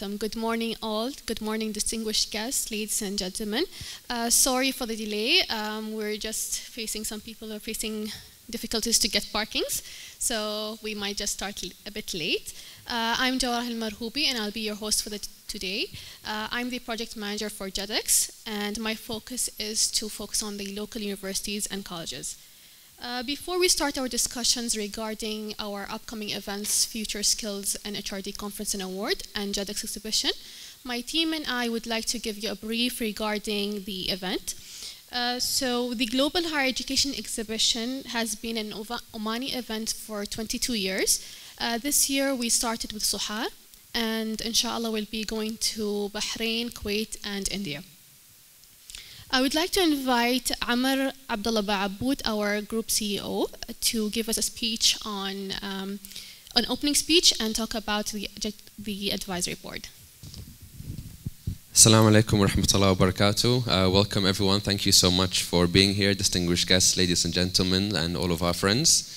Good morning, all. Good morning, distinguished guests, ladies and gentlemen. Uh, sorry for the delay. Um, we're just facing some people are facing difficulties to get parkings, so we might just start a bit late. Uh, I'm Jawar Al Marhoubi, and I'll be your host for today. Uh, I'm the project manager for GHEDEX, and my focus is to focus on the local universities and colleges. Uh, before we start our discussions regarding our upcoming events, Future Skills and HRD Conference and Award and GHEDEX exhibition, my team and I would like to give you a brief regarding the event. Uh, so the Global Higher Education Exhibition has been an Omani event for 22 years. Uh, this year we started with Sohar and inshallah we'll be going to Bahrain, Kuwait and India. I would like to invite Amr Abdullah Ba'aboud, our group CEO, to give us a speech on um, an opening speech and talk about the, the advisory board. Assalamu alaikum wa rahmatullahi wa barakatuh. Uh, welcome everyone. Thank you so much for being here, distinguished guests, ladies and gentlemen, and all of our friends.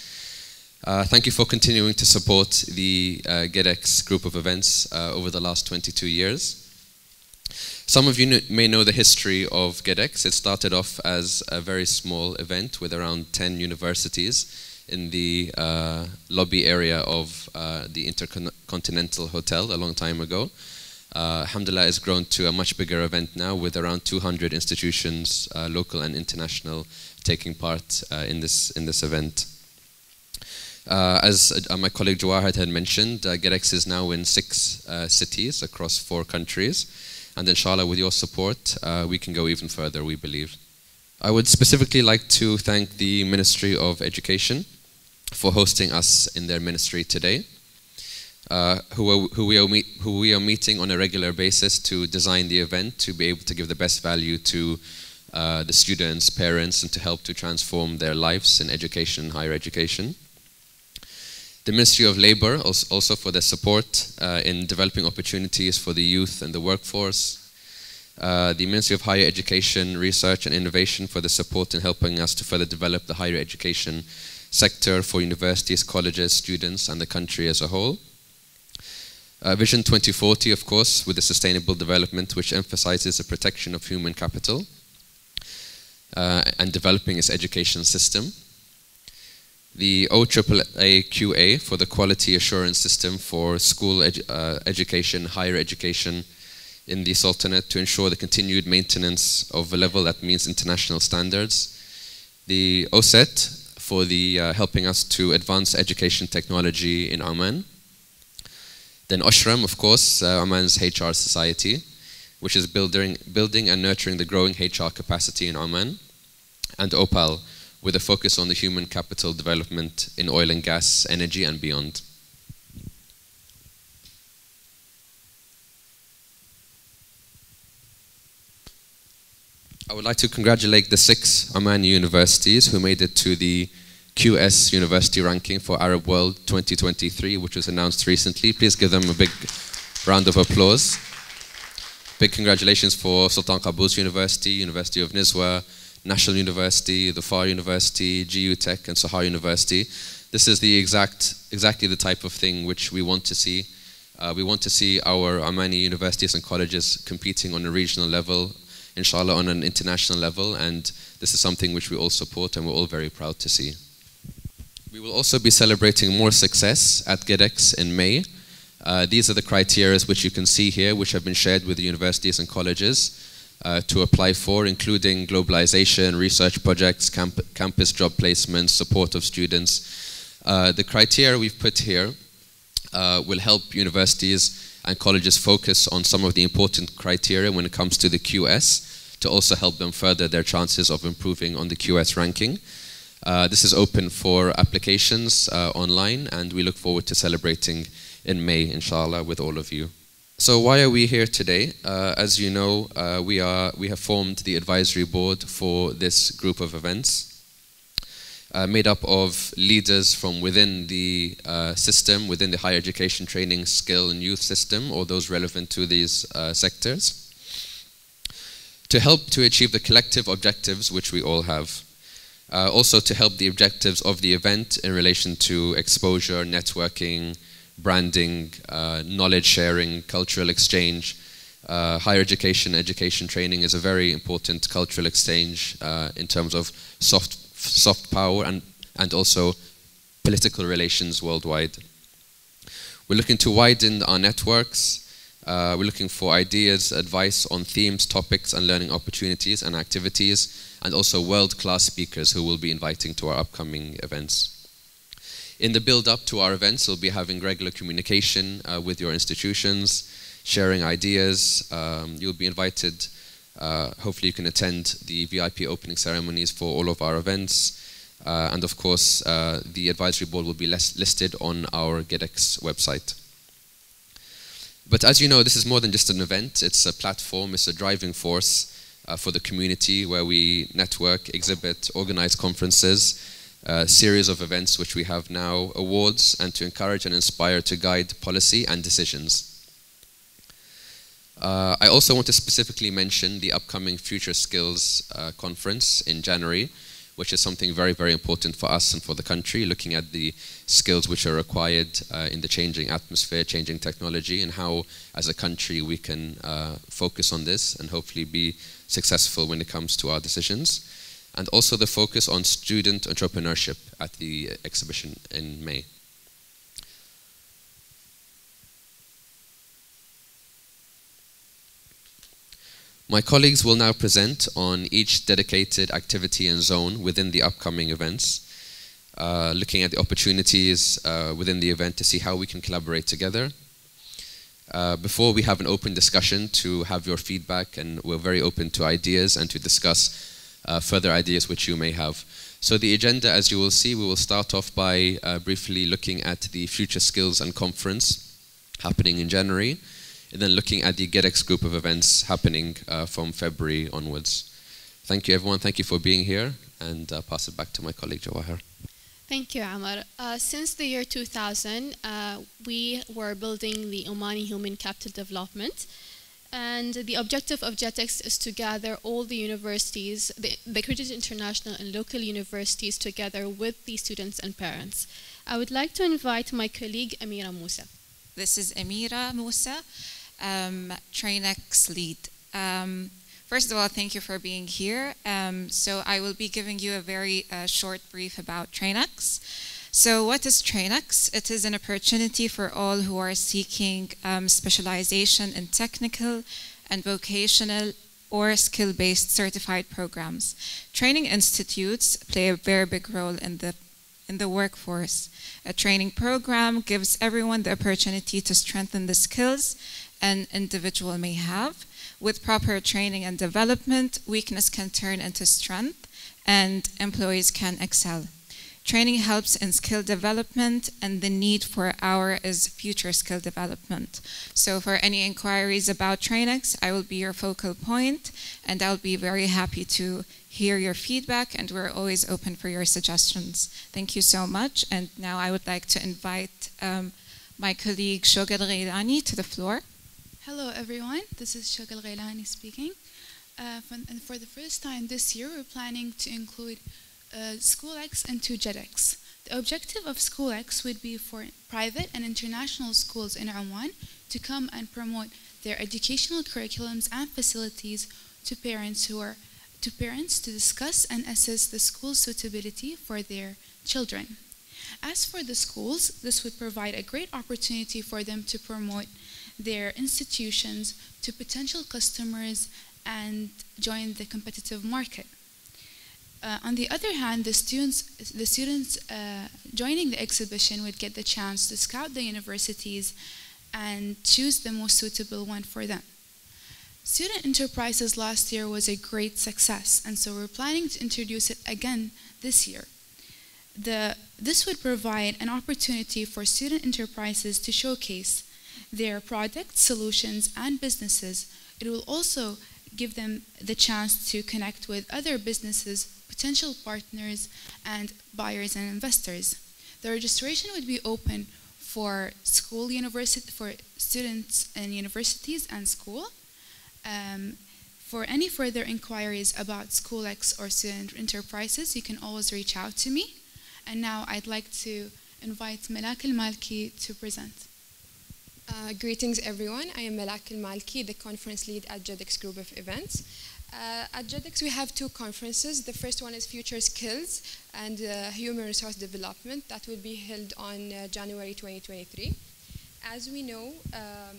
Uh, thank you for continuing to support the uh, GHEDEX group of events uh, over the last 22 years. Some of you may know the history of GHEDEX. It started off as a very small event with around 10 universities in the uh, lobby area of uh, the Intercontinental Hotel a long time ago. Uh, Alhamdulillah has grown to a much bigger event now with around 200 institutions, uh, local and international, taking part uh, in, this, in this event. Uh, as uh, my colleague Jawahid had mentioned, uh, GHEDEX is now in six uh, cities across four countries. And inshallah, with your support, uh, we can go even further, we believe. I would specifically like to thank the Ministry of Education for hosting us in their ministry today, uh, who, are, who, we are who we are meeting on a regular basis to design the event to be able to give the best value to uh, the students, parents, and to help to transform their lives in education, higher education. The Ministry of Labor also for their support uh, in developing opportunities for the youth and the workforce. Uh, the Ministry of Higher Education, Research and Innovation for the support in helping us to further develop the higher education sector for universities, colleges, students and the country as a whole. Uh, Vision 2040, of course, with the sustainable development which emphasizes the protection of human capital uh, and developing its education system the OAAA for the quality assurance system for school edu uh, education, higher education in the Sultanate to ensure the continued maintenance of a level that meets international standards. The OSET for the uh, helping us to advance education technology in Oman. Then Oshram, of course, uh, Oman's HR society, which is building, building and nurturing the growing HR capacity in Oman. And OPAL, with a focus on the human capital development in oil and gas, energy and beyond. I would like to congratulate the six Omani universities who made it to the QS University ranking for Arab World 2023, which was announced recently. Please give them a big round of applause. Big congratulations for Sultan Qaboos University, University of Nizwa, National University, Dhofar University, GUtech, and Sohar University. This is the exact, exactly the type of thing which we want to see. Uh, we want to see our Omani universities and colleges competing on a regional level, inshallah on an international level, and this is something which we all support and we're all very proud to see. We will also be celebrating more success at GHEDEX in May. Uh, these are the criteria which you can see here, which have been shared with the universities and colleges uh, to apply for, including globalization, research projects, camp campus job placements, support of students. Uh, the criteria we've put here uh, will help universities and colleges focus on some of the important criteria when it comes to the QS to also help them further their chances of improving on the QS ranking. Uh, this is open for applications uh, online and we look forward to celebrating in May, inshallah, with all of you. So why are we here today? Uh, as you know, uh, we, are, we have formed the advisory board for this group of events, uh, made up of leaders from within the uh, system, within the higher education training, skill and youth system, or those relevant to these uh, sectors, to help to achieve the collective objectives which we all have. Uh, also to help the objectives of the event in relation to exposure, networking, branding, uh, knowledge sharing, cultural exchange. Uh, higher education, education training is a very important cultural exchange uh, in terms of soft, soft power and, and also political relations worldwide. We're looking to widen our networks. Uh, we're looking for ideas, advice on themes, topics, and learning opportunities and activities, and also world-class speakers who we'll be inviting to our upcoming events. In the build-up to our events, we'll be having regular communication uh, with your institutions, sharing ideas. Um, you'll be invited. Uh, hopefully, you can attend the VIP opening ceremonies for all of our events. Uh, and of course, uh, the advisory board will be listed on our GHEDEX website. But as you know, this is more than just an event. It's a platform, it's a driving force uh, for the community where we network, exhibit, organize conferences, series of events which we have now, awards, and to encourage and inspire to guide policy and decisions. Uh, I also want to specifically mention the upcoming Future Skills uh, Conference in January, which is something very, very important for us and for the country, looking at the skills which are required uh, in the changing atmosphere, changing technology, and how, as a country, we can uh, focus on this and hopefully be successful when it comes to our decisions. And also the focus on student entrepreneurship at the exhibition in May. My colleagues will now present on each dedicated activity and zone within the upcoming events, uh, looking at the opportunities uh, within the event to see how we can collaborate together. Uh, before we have an open discussion to have your feedback and we're very open to ideas and to discuss uh, further ideas which you may have. So the agenda, as you will see, we will start off by uh, briefly looking at the Future Skills and Conference happening in January and then looking at the GHEDEX group of events happening uh, from February onwards. Thank you, everyone. Thank you for being here, and uh, pass it back to my colleague Jawahar. Thank you, Amar. Uh, since the year 2000, uh, we were building the Omani Human Capital Development. And the objective of GHEDEX is to gather all the universities, the, the accredited international and local universities together with the students and parents. I would like to invite my colleague Amira Musa. This is Amira Musa um, TrainX lead. Um, first of all, thank you for being here. Um, so I will be giving you a very uh, short brief about TrainX. So what is TrainX? It is an opportunity for all who are seeking um, specialization in technical and vocational or skill-based certified programs. Training institutes play a very big role in the in the workforce. A training program gives everyone the opportunity to strengthen the skills an individual may have. With proper training and development, weakness can turn into strength and employees can excel. Training helps in skill development and the need for our is future skill development. So for any inquiries about TrainX, I will be your focal point and I'll be very happy to hear your feedback and we're always open for your suggestions. Thank you so much and now I would like to invite um, my colleague Shogal Ghailani to the floor. Hello everyone, this is Shogal Ghailani speaking. Uh, and for the first time this year, we're planning to include uh, SchoolX into GHEDEX. The objective of SchoolX would be for private and international schools in Oman to come and promote their educational curriculums and facilities to parents who are to parents to discuss and assess the school suitability for their children. As for the schools, this would provide a great opportunity for them to promote their institutions to potential customers and join the competitive market. Uh, on the other hand, the students, the students uh, joining the exhibition would get the chance to scout the universities and choose the most suitable one for them. Student Enterprises last year was a great success, and so we're planning to introduce it again this year. The, this would provide an opportunity for student enterprises to showcase their products, solutions, and businesses. It will also give them the chance to connect with other businesses, potential partners, and buyers and investors. The registration would be open for school university for students in universities and school. Um, for any further inquiries about SchoolX or student enterprises, you can always reach out to me. And now I'd like to invite Malak Al-Malki to present. Uh, greetings, everyone. I am Malak Al-Malki, the conference lead at GHEDEX Group of Events. Uh, at GHEDEX, we have two conferences. The first one is Future Skills and uh, Human Resource Development. That will be held on uh, January 2023. As we know, um,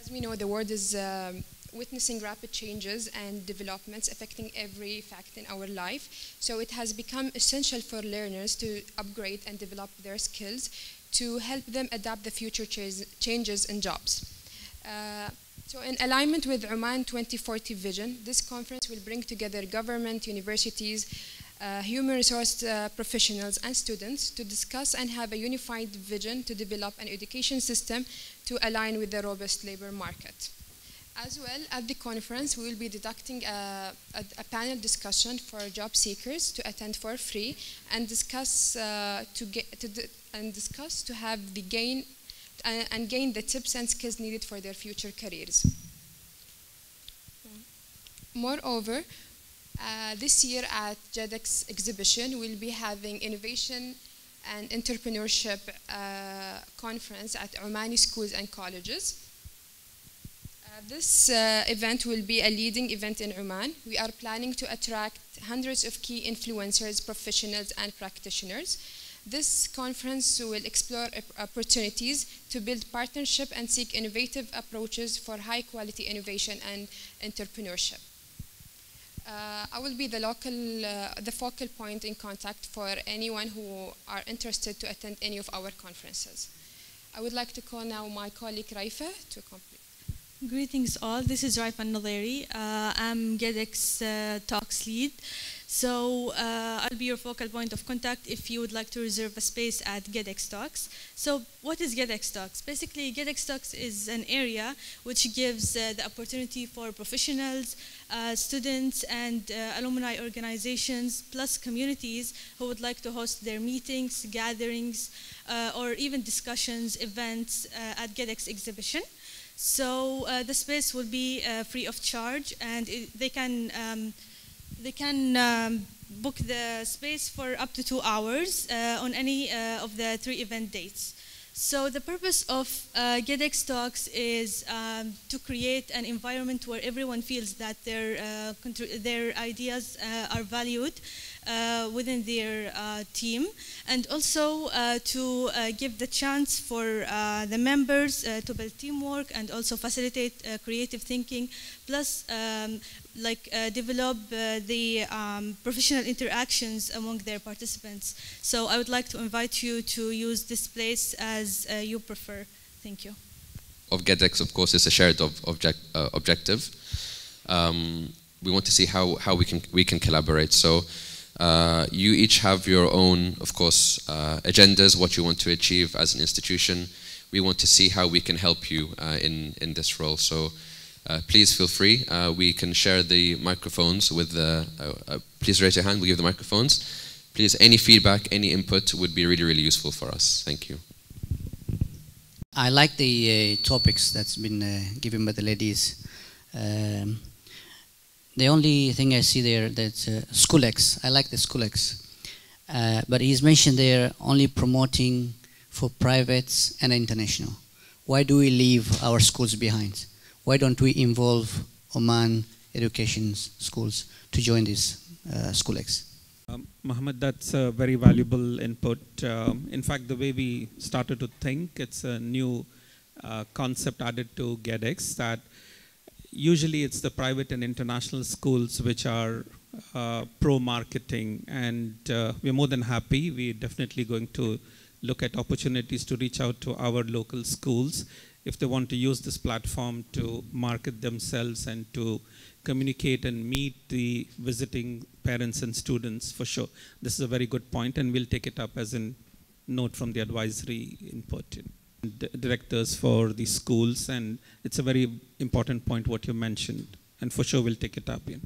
as we know, the world is um, witnessing rapid changes and developments affecting every fact in our life. So it has become essential for learners to upgrade and develop their skills to help them adapt the future changes in jobs. Uh, so in alignment with Oman 2040 vision, this conference will bring together government, universities, uh, human resource uh, professionals and students to discuss and have a unified vision to develop an education system to align with the robust labor market. As well, at the conference, we will be deducting a, a, a panel discussion for job seekers to attend for free and discuss uh, to get to and discuss to have the gain uh, and gain the tips and skills needed for their future careers. Moreover, uh, this year at GHEDEX exhibition, we'll be having innovation and entrepreneurship uh, conference at Omani schools and colleges. Uh, this uh, event will be a leading event in Oman. We are planning to attract hundreds of key influencers, professionals, and practitioners. This conference will explore opportunities to build partnership and seek innovative approaches for high quality innovation and entrepreneurship. Uh, I will be the local, uh, the focal point in contact for anyone who are interested to attend any of our conferences. I would like to call now my colleague Raifa to complete. Greetings all, this is Raifa Naleri. Uh, I'm GHEDEX uh, Talks lead. So uh, I'll be your focal point of contact if you would like to reserve a space at GHEDEX Talks. So what is GHEDEX Talks? Basically, GHEDEX Talks is an area which gives uh, the opportunity for professionals, uh, students, and uh, alumni organizations, plus communities who would like to host their meetings, gatherings, uh, or even discussions, events uh, at GHEDEX exhibition. So the space will be free of charge, and it, they can um, they can um, book the space for up to two hours uh, on any uh, of the three event dates. So the purpose of uh, GHEDEX Talks is um, to create an environment where everyone feels that their, uh, their ideas uh, are valued uh, within their team and also to give the chance for the members to build teamwork and also facilitate creative thinking plus um, like uh, develop uh, the um, professional interactions among their participants. So I would like to invite you to use this place as uh, you prefer. Thank you. Of GHEDEX, of course, is a shared of object, objective. Um, we want to see how, how we can we can collaborate. So uh, you each have your own, of course, uh, agendas, what you want to achieve as an institution. We want to see how we can help you uh, in, in this role. So uh, please feel free. Uh, we can share the microphones with the, uh, please raise your hand, we'll give the microphones. Please, any feedback, any input would be really, really useful for us. Thank you. I like the topics that's been given by the ladies. Um, the only thing I see there that's uh, SchoolX. I like the. Uh, but he's mentioned there only promoting for privates and international. Why do we leave our schools behind? Why don't we involve Oman education schools to join this uh, SchoolX? Um, Mohammed, that's a very valuable input. Um, in fact, the way we started to think, it's a new uh, concept added to GHEDEX that usually it's the private and international schools which are uh, pro marketing and uh, we're more than happy we're definitely going to look at opportunities to reach out to our local schools if they want to use this platform to market themselves and to communicate and meet the visiting parents and students for sure this is a very good point and we'll take it up as a note from the advisory input directors for the schools, and it's a very important point what you mentioned, and for sure we'll take it up. Yeah.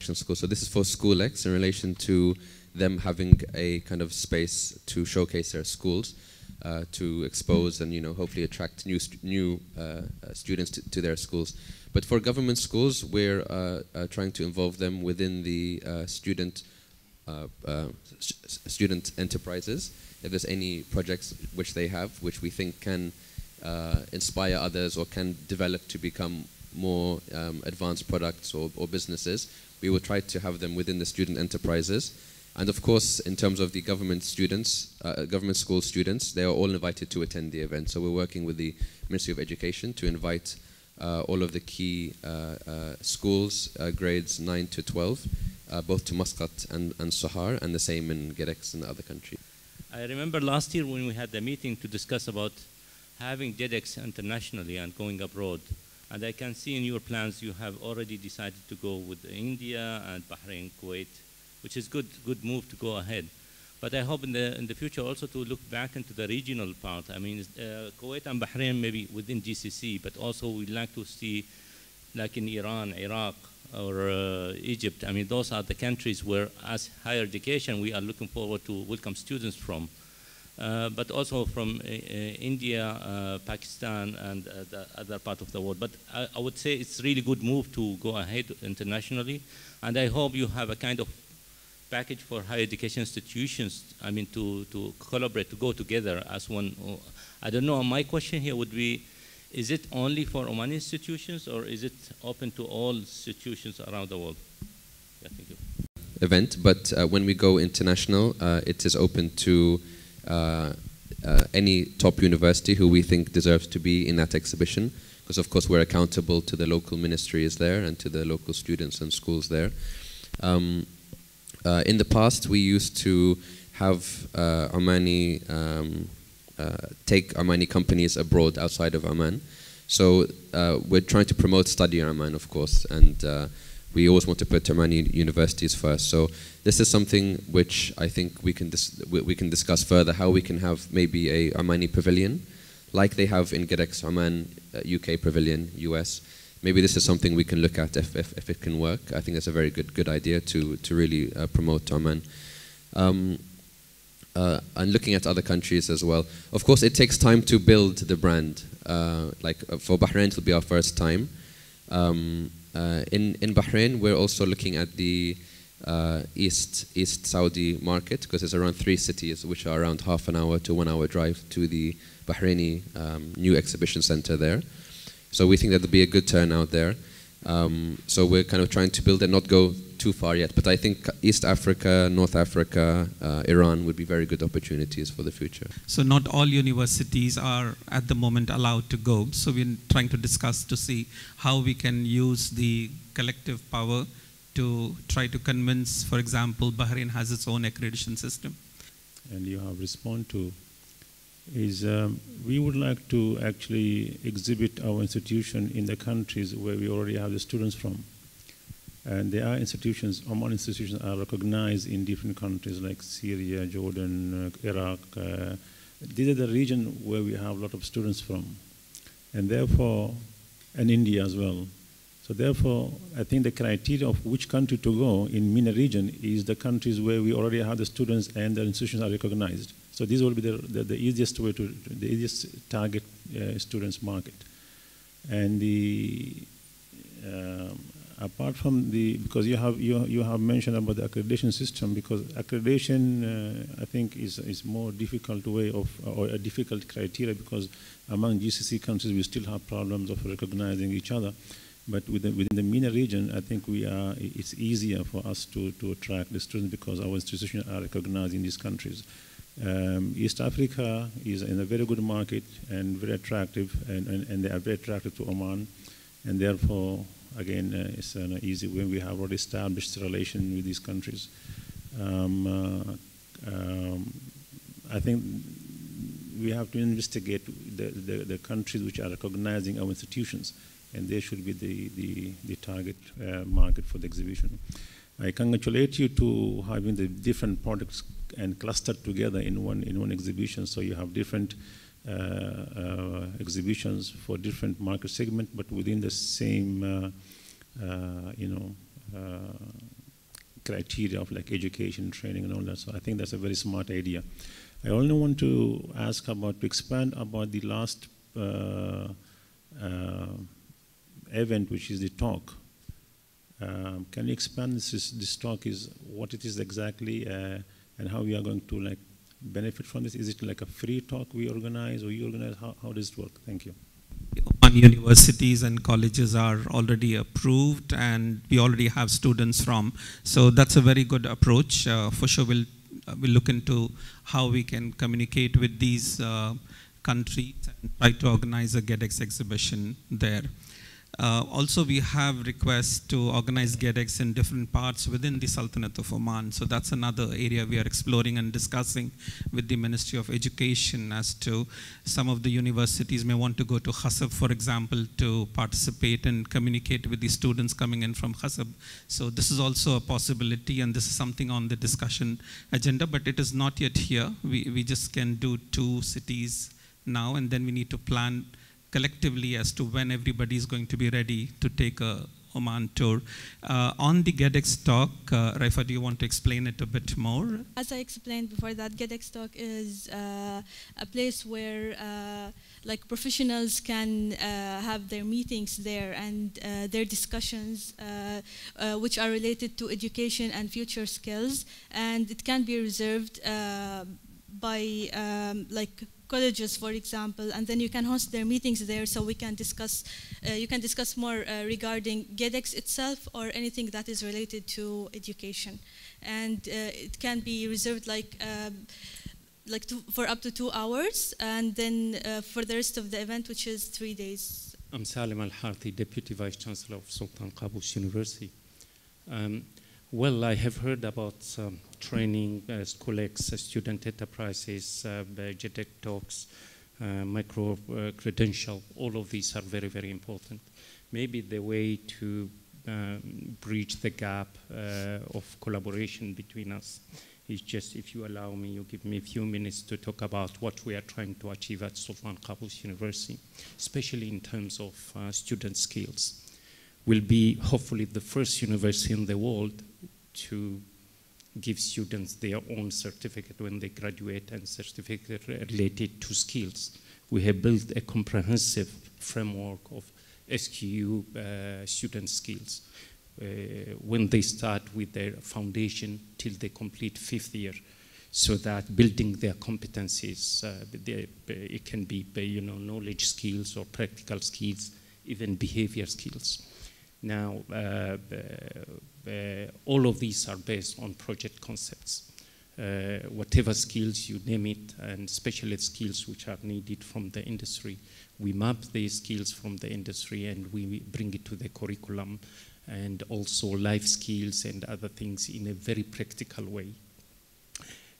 So this is for SchoolX in relation to them having a kind of space to showcase their schools, uh, to expose and you know hopefully attract new new uh, uh, students to, to, their schools. But for government schools, we're uh, uh, trying to involve them within the student student enterprises. If there's any projects which they have, which we think can inspire others or can develop to become more um, advanced products or, or, businesses, we will try to have them within the student enterprises. And of course, in terms of the government students, uh, government school students, they are all invited to attend the event. So we're working with the Ministry of Education to invite uh, all of the key uh, uh, schools, grades 9 to 12, both to Muscat and, and Sohar, and the same in GHEDEX and other countries. I remember last year when we had the meeting to discuss about having GHEDEX internationally and going abroad. And I can see in your plans you have already decided to go with India and Bahrain, Kuwait, which is good, good move to go ahead. But I hope in the, in the future also to look back into the regional part. I mean, uh, Kuwait and Bahrain maybe within GCC, but also we'd like to see, like in Iran, Iraq, or uh, Egypt. I mean, those are the countries where, as higher education, we are looking forward to welcome students from. Uh, but also from uh, uh India, uh, Pakistan, and the other part of the world. But I, I, would say it's really good move to go ahead internationally, and I hope you have a kind of package for higher education institutions. I mean, to to collaborate, to go together as one. I don't know. My question here would be. Is it only for Omani institutions or is it open to all institutions around the world? Yeah, thank you. Event, but uh, when we go international, uh, it is open to uh, uh, any top university who we think deserves to be in that exhibition because of course we're accountable to the local ministries there and to the local students and schools there. Um, uh, in the past we used to have uh, Omani um, uh, take Omani companies abroad outside of Oman. So uh, we're trying to promote study in Oman of course and we always want to put Omani universities first. So this is something which I think we can we can discuss further. How we can have maybe a Omani pavilion, like they have in GHEDEX Oman, uh, UK pavilion, US. Maybe this is something we can look at if, if, if, it can work. I think that's a very good good idea to to really uh, promote Oman. Um, uh, and looking at other countries as well. Of course, it takes time to build the brand. Uh, like uh, for Bahrain, it will be our first time. Um, uh, in, in Bahrain, we're also looking at the uh, East, East Saudi market because there's around three cities which are around half an hour to one hour drive to the Bahraini um, new exhibition center there. So we think that there'll be a good turnout there. Um, so we're kind of trying to build and not go too far yet. But I think East Africa, North Africa, uh, Iran would be very good opportunities for the future. So not all universities are at the moment allowed to go. So we're trying to discuss to see how we can use the collective power to try to convince, for example, Bahrain has its own accreditation system. And you have responded to is um, we would like to actually exhibit our institution in the countries where we already have the students from. And there are institutions, Oman institutions are recognized in different countries like Syria, Jordan, uh, Iraq. Uh, these are the region where we have a lot of students from. And therefore, and India as well. So therefore, I think the criteria of which country to go in MENA region is the countries where we already have the students and the institutions are recognized. So this will be the, the, the easiest way to, the easiest target uh, students market. And the, um, apart from the because you have you you have mentioned about the accreditation system because accreditation uh, I think is is more difficult way of or a difficult criteria because among GCC countries we still have problems of recognizing each other but within, within the MENA region I think we are it's easier for us to to attract the students because our institutions are recognized in these countries um, East Africa is in a very good market and very attractive and, and, and they are very attractive to Oman and therefore again, uh, it's an easy when we have already established relation with these countries. Um, uh, um, I think we have to investigate the, the, the, countries which are recognizing our institutions, and they should be the, the, the target uh, market for the exhibition. I congratulate you to having the different products and clustered together in one in one exhibition, so you have different uh, uh, exhibitions for different market segment, but within the same, uh, you know, criteria of like education, training, and all that. So I think that's a very smart idea. I only want to ask about to expand about the last uh, uh, event, which is the talk. Um, can you expand this, this talk is what it is exactly uh, and how we are going to like benefit from this? Is it like a free talk we organize or you organize? How, how does it work? Thank you. Oman universities and colleges are already approved and we already have students from. So that's a very good approach. Uh, for sure we'll, uh, we'll look into how we can communicate with these uh, countries and try to organize a GHEDEX exhibition there. Uh, also, we have requests to organize GHEDEX in different parts within the Sultanate of Oman. So that's another area we are exploring and discussing with the Ministry of Education as to some of the universities may want to go to Khasab, for example, to participate and communicate with the students coming in from Khasab. So this is also a possibility and this is something on the discussion agenda, but it is not yet here. We, we just can do two cities now and then we need to plan collectively as to when everybody is going to be ready to take a Oman tour. Uh, on the GHEDEX talk, uh, Raifa, do you want to explain it a bit more? As I explained before, that GHEDEX talk is uh, a place where uh, like professionals can uh, have their meetings there and uh, their discussions, which are related to education and future skills, and it can be reserved by um, like colleges, for example, and then you can host their meetings there so we can discuss, uh, you can discuss more uh, regarding GHEDEX itself or anything that is related to education. And uh, it can be reserved like, um, like two, for up to two hours and then uh, for the rest of the event, which is three days. I'm Salim Al-Harthi, Deputy Vice Chancellor of Sultan Qaboos University. Um, well, I have heard about um, training, uh, SchoolX, uh, student enterprises, uh, GHEDEX talks, uh, micro uh, credential, all of these are very, very important. Maybe the way to um, bridge the gap uh, of collaboration between us is just, if you allow me, you give me a few minutes to talk about what we are trying to achieve at Sultan Qaboos University, especially in terms of student skills. We'll be hopefully the first university in the world to give students their own certificate when they graduate and certificate related to skills. We have built a comprehensive framework of SQU uh, student skills. Uh, when they start with their foundation till they complete fifth year, so that building their competencies, uh, they, it can be you know knowledge skills or practical skills, even behavior skills. Now, uh, uh, all of these are based on project concepts. Uh, whatever skills you name it, and specialist skills which are needed from the industry, we map these skills from the industry and we bring it to the curriculum and also life skills and other things in a very practical way.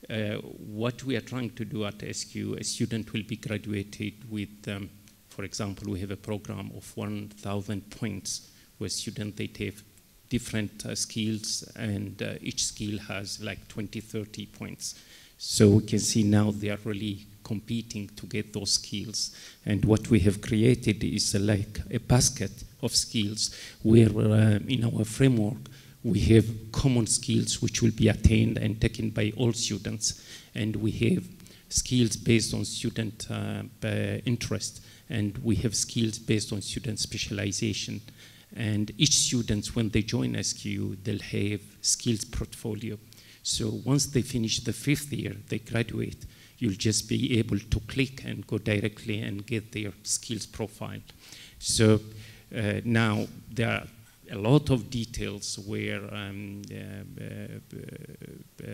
Uh, what we are trying to do at SQ, a student will be graduated with, um, for example, we have a program of 1,000 points where students they have different uh, skills and uh, each skill has like 20, 30 points. So we can see now they are really competing to get those skills. And what we have created is uh, like a basket of skills where uh, in our framework we have common skills which will be attained and taken by all students. And we have skills based on student uh, interest. And we have skills based on student specialization. And each student, when they join SQ, they'll have skills portfolio. So once they finish the fifth year, they graduate, you'll just be able to click and go directly and get their skills profile. So uh, now there are a lot of details where um, uh, uh, uh,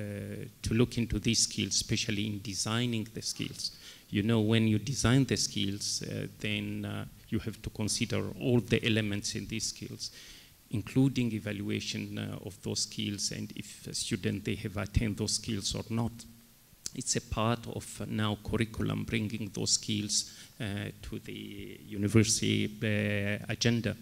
to look into these skills, especially in designing the skills. You know, when you design the skills, uh, then uh, you have to consider all the elements in these skills, including evaluation uh, of those skills and if a student they have attained those skills or not. It's a part of uh, now curriculum bringing those skills uh, to the university uh, agenda.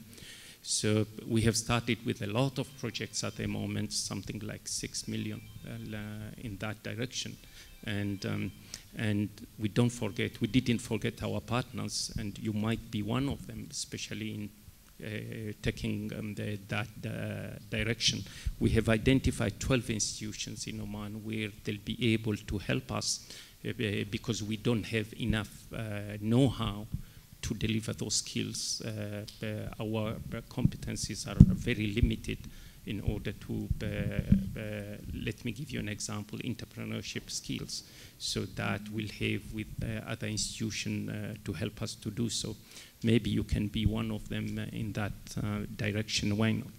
So we have started with a lot of projects at the moment, something like six million uh, in that direction. And um, and we don't forget, we didn't forget our partners, and you might be one of them, especially in uh, taking um, the, that uh, direction. We have identified 12 institutions in Oman where they'll be able to help us uh, because we don't have enough uh, know-how to deliver those skills. Uh, uh, our competencies are very limited in order to, uh, uh, let me give you an example, entrepreneurship skills. So that we'll have with uh, other institutions to help us to do so. Maybe you can be one of them in that direction, why not?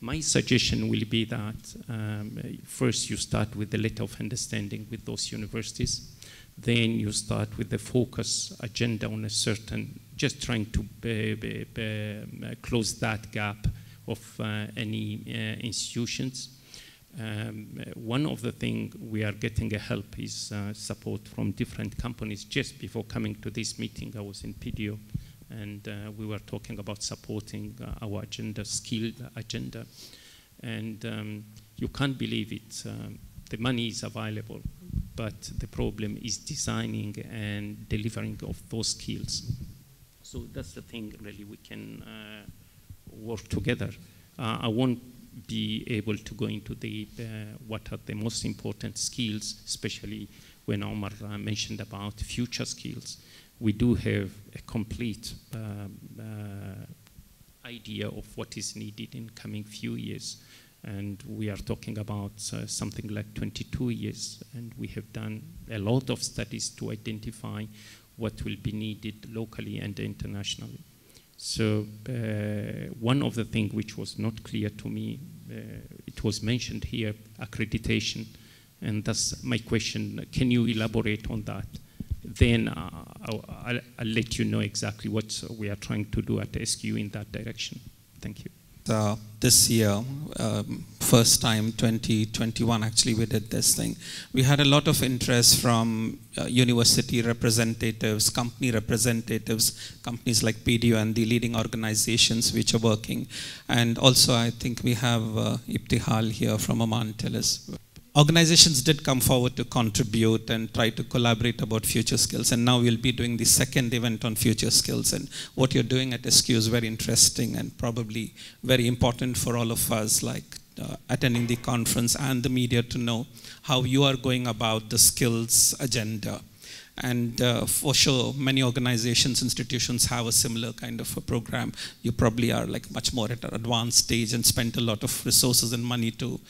My suggestion will be that um, first you start with the letter of understanding with those universities. Then you start with the focus agenda on a certain, just trying to close that gap of uh, any uh, institutions. Um, one of the things we are getting a help is uh, support from different companies. Just before coming to this meeting, I was in PDO and uh, we were talking about supporting uh, our agenda, skilled agenda. And um, you can't believe it. Um, the money is available, but the problem is designing and delivering of those skills. So that's the thing really we can uh, work together. Uh, I won't be able to go into the uh, what are the most important skills, especially when Omar uh, mentioned about future skills we do have a complete um, uh, idea of what is needed in coming few years. And we are talking about uh, something like 22 years, and we have done a lot of studies to identify what will be needed locally and internationally. So uh, one of the things which was not clear to me, uh, it was mentioned here, accreditation, and that's my question. Can you elaborate on that? then uh, I'll, I'll, I'll, let you know exactly what we are trying to do at SQ in that direction. Thank you. Uh, this year, um, first time 2021 actually we did this thing. We had a lot of interest from uh, university representatives, company representatives, companies like PDO and the leading organizations which are working. And also I think we have uh, Ibtihal here from us organizations did come forward to contribute and try to collaborate about future skills. And now we'll be doing the second event on future skills. And what you're doing at SQ is very interesting and probably very important for all of us, like uh, attending the conference and the media to know how you are going about the skills agenda. And uh, for sure, many organizations, institutions have a similar kind of a program. You probably are like much more at an advanced stage and spent a lot of resources and money to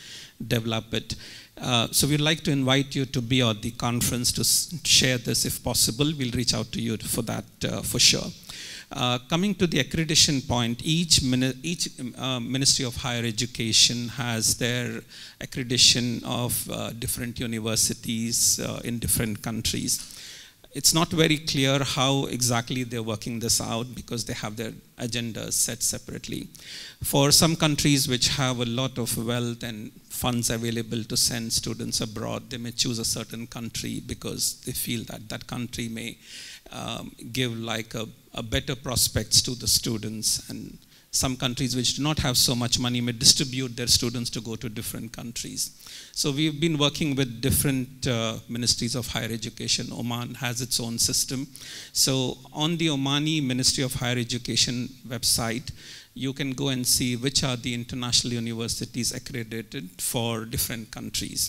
develop it. Uh, so we'd like to invite you to be at the conference to share this if possible. We'll reach out to you for that uh, for sure. Uh, coming to the accreditation point, each, each uh, Ministry of Higher Education has their accreditation of uh, different universities in different countries it's not very clear how exactly they're working this out because they have their agendas set separately. For some countries which have a lot of wealth and funds available to send students abroad, they may choose a certain country because they feel that that country may um, give like a, a better prospects to the students and some countries which do not have so much money may distribute their students to go to different countries. So we've been working with different uh, ministries of higher education. Oman has its own system. So on the Omani Ministry of Higher Education website, you can go and see which are the international universities accredited for different countries,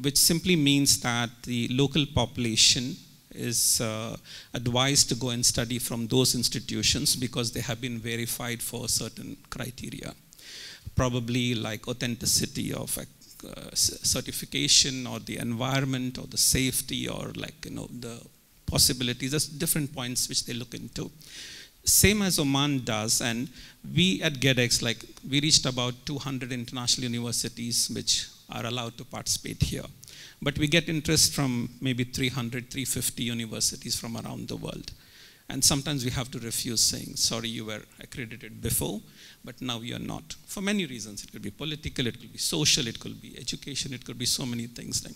which simply means that the local population is uh, advised to go and study from those institutions because they have been verified for certain criteria. Probably like authenticity of uh, certification or the environment or the safety or like, you know, the possibilities. There's different points which they look into. Same as Oman does, and we at GHEDEX, like we reached about 200 international universities which are allowed to participate here. But we get interest from maybe 300, 350 universities from around the world. And sometimes we have to refuse saying, sorry, you were accredited before, but now you're not. For many reasons. It could be political, it could be social, it could be education, it could be so many things. Like.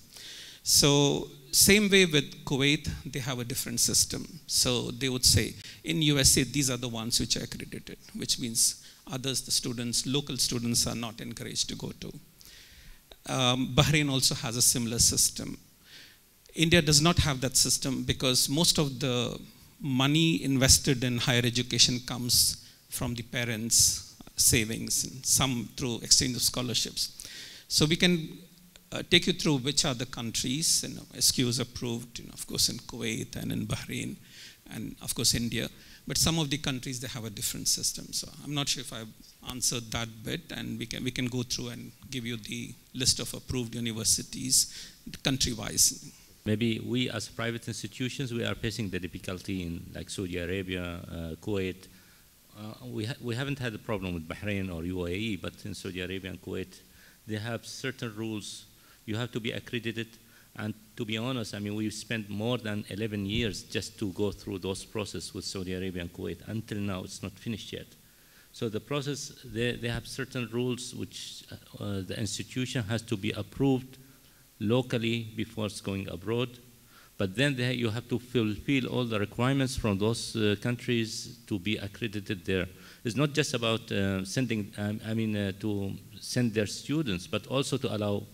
So same way with Kuwait, they have a different system. So they would say, in USA, these are the ones which are accredited, which means others, the students, local students are not encouraged to go to. Um, Bahrain also has a similar system. India does not have that system because most of the money invested in higher education comes from the parents' savings, and some through exchange of scholarships. So we can uh, take you through which are the countries, you know, SQ is approved, you know, of course, in Kuwait and in Bahrain. and of course India. But some of the countries, they have a different system. So I'm not sure if I've answered that bit, and we can, we can go through and give you the list of approved universities country-wise. Maybe we as private institutions, we are facing the difficulty in like Saudi Arabia, uh, Kuwait. Uh, we, ha we haven't had a problem with Bahrain or UAE, but in Saudi Arabia and Kuwait, they have certain rules. You have to be accredited. And to be honest, I mean, we've spent more than 11 years just to go through those processes with Saudi Arabia and Kuwait. Until now, it's not finished yet. So the process, they, they have certain rules which uh, uh, the institution has to be approved locally before it's going abroad. But then they, you have to fulfill all the requirements from those uh, countries to be accredited there. It's not just about uh, sending, um, I mean, uh, to send their students, but also to allow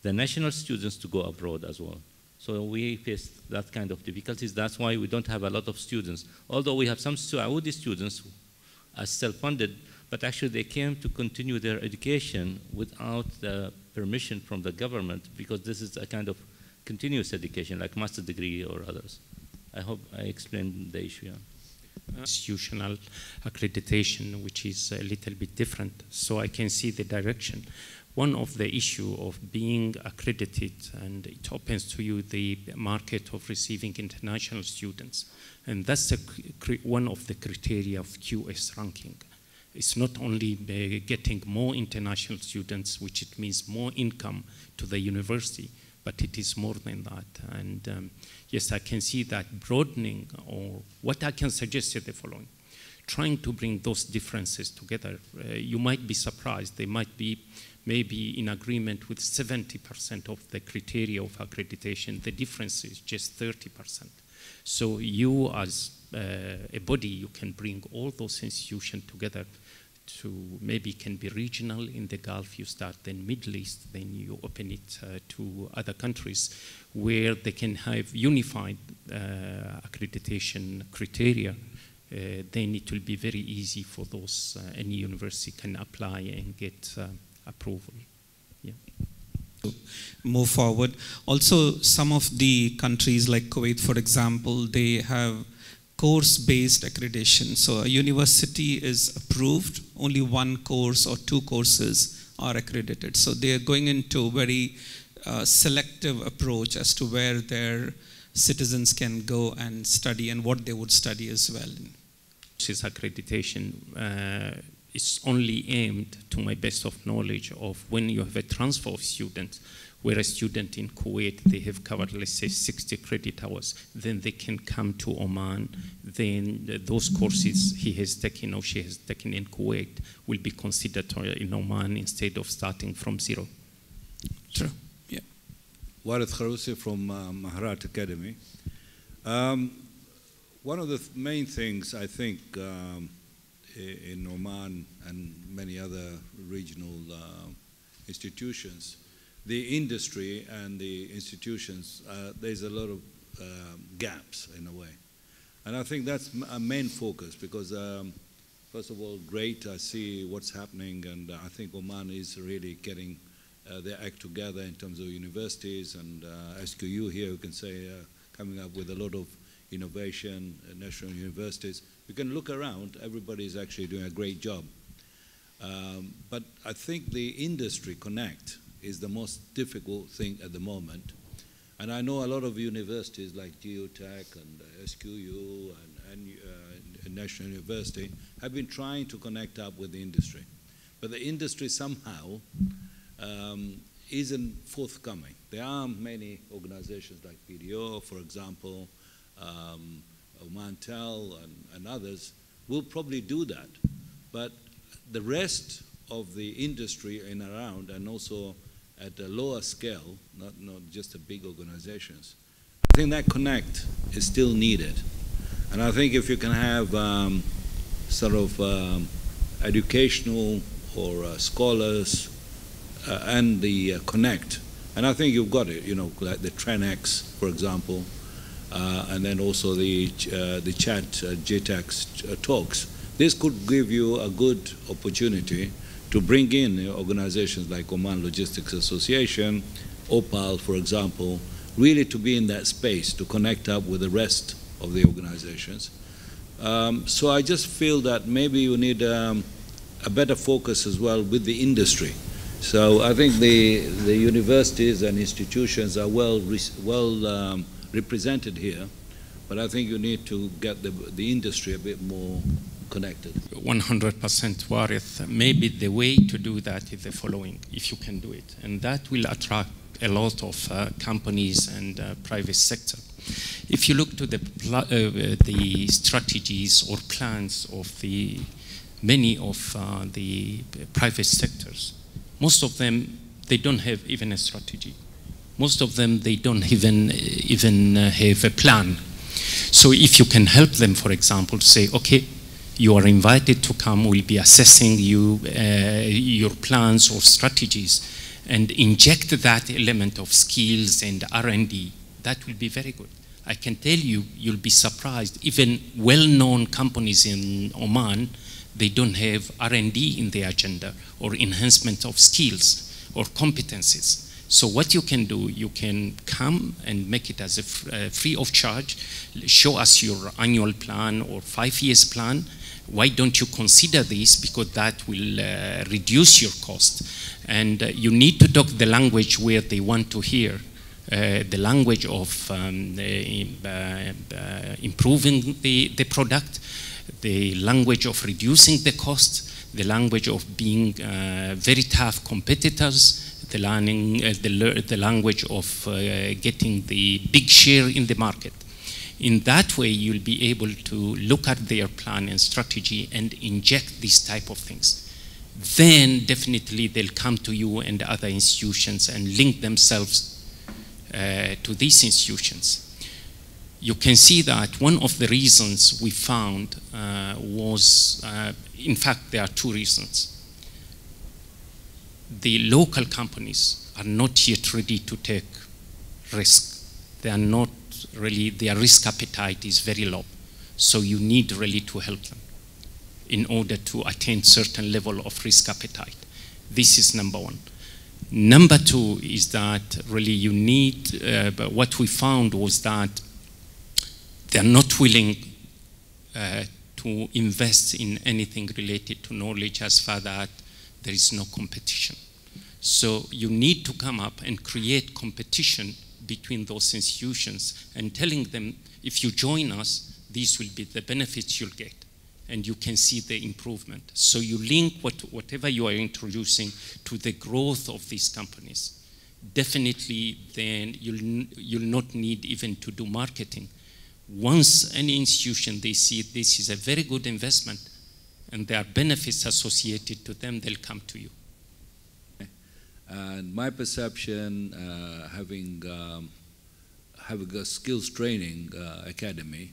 the national students to go abroad as well. So we face that kind of difficulties. That's why we don't have a lot of students. Although we have some Saudi students as self-funded, but actually they came to continue their education without the permission from the government because this is a kind of continuous education like master degree or others. I hope I explained the issue. Yeah. Uh, institutional accreditation, which is a little bit different, so I can see the direction. One of the issue of being accredited, and it opens to you the market of receiving international students. And that's one of the criteria of QS ranking. It's not only getting more international students, which it means more income to the university, but it is more than that. And um, yes, I can see that broadening, or what I can suggest is the following. Trying to bring those differences together, uh, you might be surprised. They might be maybe in agreement with 70% of the criteria of accreditation. The difference is just 30%. So you as uh, a body, you can bring all those institutions together to maybe can be regional in the Gulf, you start then Middle East, then you open it uh, to other countries where they can have unified uh, accreditation criteria. Uh, then it will be very easy for those, uh, any university can apply and get uh, approval. Move forward. Also, some of the countries like Kuwait, for example, they have course-based accreditation. So a university is approved, only one course or two courses are accredited. So they are going into a very uh, selective approach as to where their citizens can go and study and what they would study as well. This accreditation uh, is only aimed, to my best of knowledge, of when you have a transfer of students, where a student in Kuwait, they have covered, let's say, 60 credit hours, then they can come to Oman, then those courses he has taken or she has taken in Kuwait will be considered in Oman instead of starting from zero. True, yeah. Warith Kharousi from uh, Maharat Academy. Um, one of the th main things I think um, in Oman and many other regional uh, institutions, the industry and the institutions, uh, there's a lot of um, gaps in a way. And I think that's a main focus because, um, first of all, great, I see what's happening, and I think Oman is really getting uh, their act together in terms of universities and uh, SQU here, you can say, uh, coming up with a lot of innovation, uh, national universities. You can look around, everybody is actually doing a great job. Um, but I think the industry connect is the most difficult thing at the moment. And I know a lot of universities like GUtech and SQU and, and uh, National University have been trying to connect up with the industry. But the industry somehow um, isn't forthcoming. There are many organizations like BDO, for example, um, Omantel and, and others will probably do that. But the rest of the industry in around and also at a lower scale, not, not just the big organizations, I think that connect is still needed. And I think if you can have um, sort of um, educational or uh, scholars uh, and the uh, connect, and I think you've got it, you know, like the TRANX, for example, and then also the, uh, the chat uh, JTAX talks. This could give you a good opportunity to bring in organizations like Oman Logistics Association, OPAL, for example, really to be in that space, to connect up with the rest of the organizations. Um, so I just feel that maybe you need um, a better focus as well with the industry. So I think the, the universities and institutions are well, well um, represented here, but I think you need to get the, the industry a bit more connected. 100% Warith. Maybe the way to do that is the following, if you can do it. And that will attract a lot of uh, companies and uh, private sector. If you look to the, uh, the strategies or plans of the many of uh, the private sectors, most of them, they don't have even a strategy. Most of them, they don't even, even uh, have a plan. So if you can help them, for example, to say, okay, you are invited to come, we'll be assessing you, uh, your plans or strategies, and inject that element of skills and R&D, that will be very good. I can tell you, you'll be surprised. Even well-known companies in Oman, they don't have R&D in their agenda or enhancement of skills or competencies. So what you can do, you can come and make it as a uh, free of charge, show us your annual plan or five years plan. Why don't you consider this? Because that will uh, reduce your cost. And uh, you need to talk the language where they want to hear. Uh, the language of um, uh, uh, improving the, the product, the language of reducing the cost, the language of being very tough competitors, the, learning, uh, the, the, language of uh, getting the big share in the market. In that way, you'll be able to look at their plan and strategy and inject these type of things. Then definitely they'll come to you and other institutions and link themselves uh, to these institutions you can see that one of the reasons we found uh, was, uh, in fact, there are two reasons. The local companies are not yet ready to take risk. They are not really, their risk appetite is very low. So you need really to help them in order to attain certain level of risk appetite. This is number one. Number two is that really you need, uh, what we found was that they are not willing uh, to invest in anything related to knowledge as far that there is no competition. So you need to come up and create competition between those institutions and telling them, if you join us, these will be the benefits you'll get. And you can see the improvement. So you link what, whatever you are introducing to the growth of these companies. Definitely, then you'll, you'll not need even to do marketing once any institution they see this is a very good investment and there are benefits associated to them, they'll come to you. And my perception, uh, having um, having a skills training uh, academy,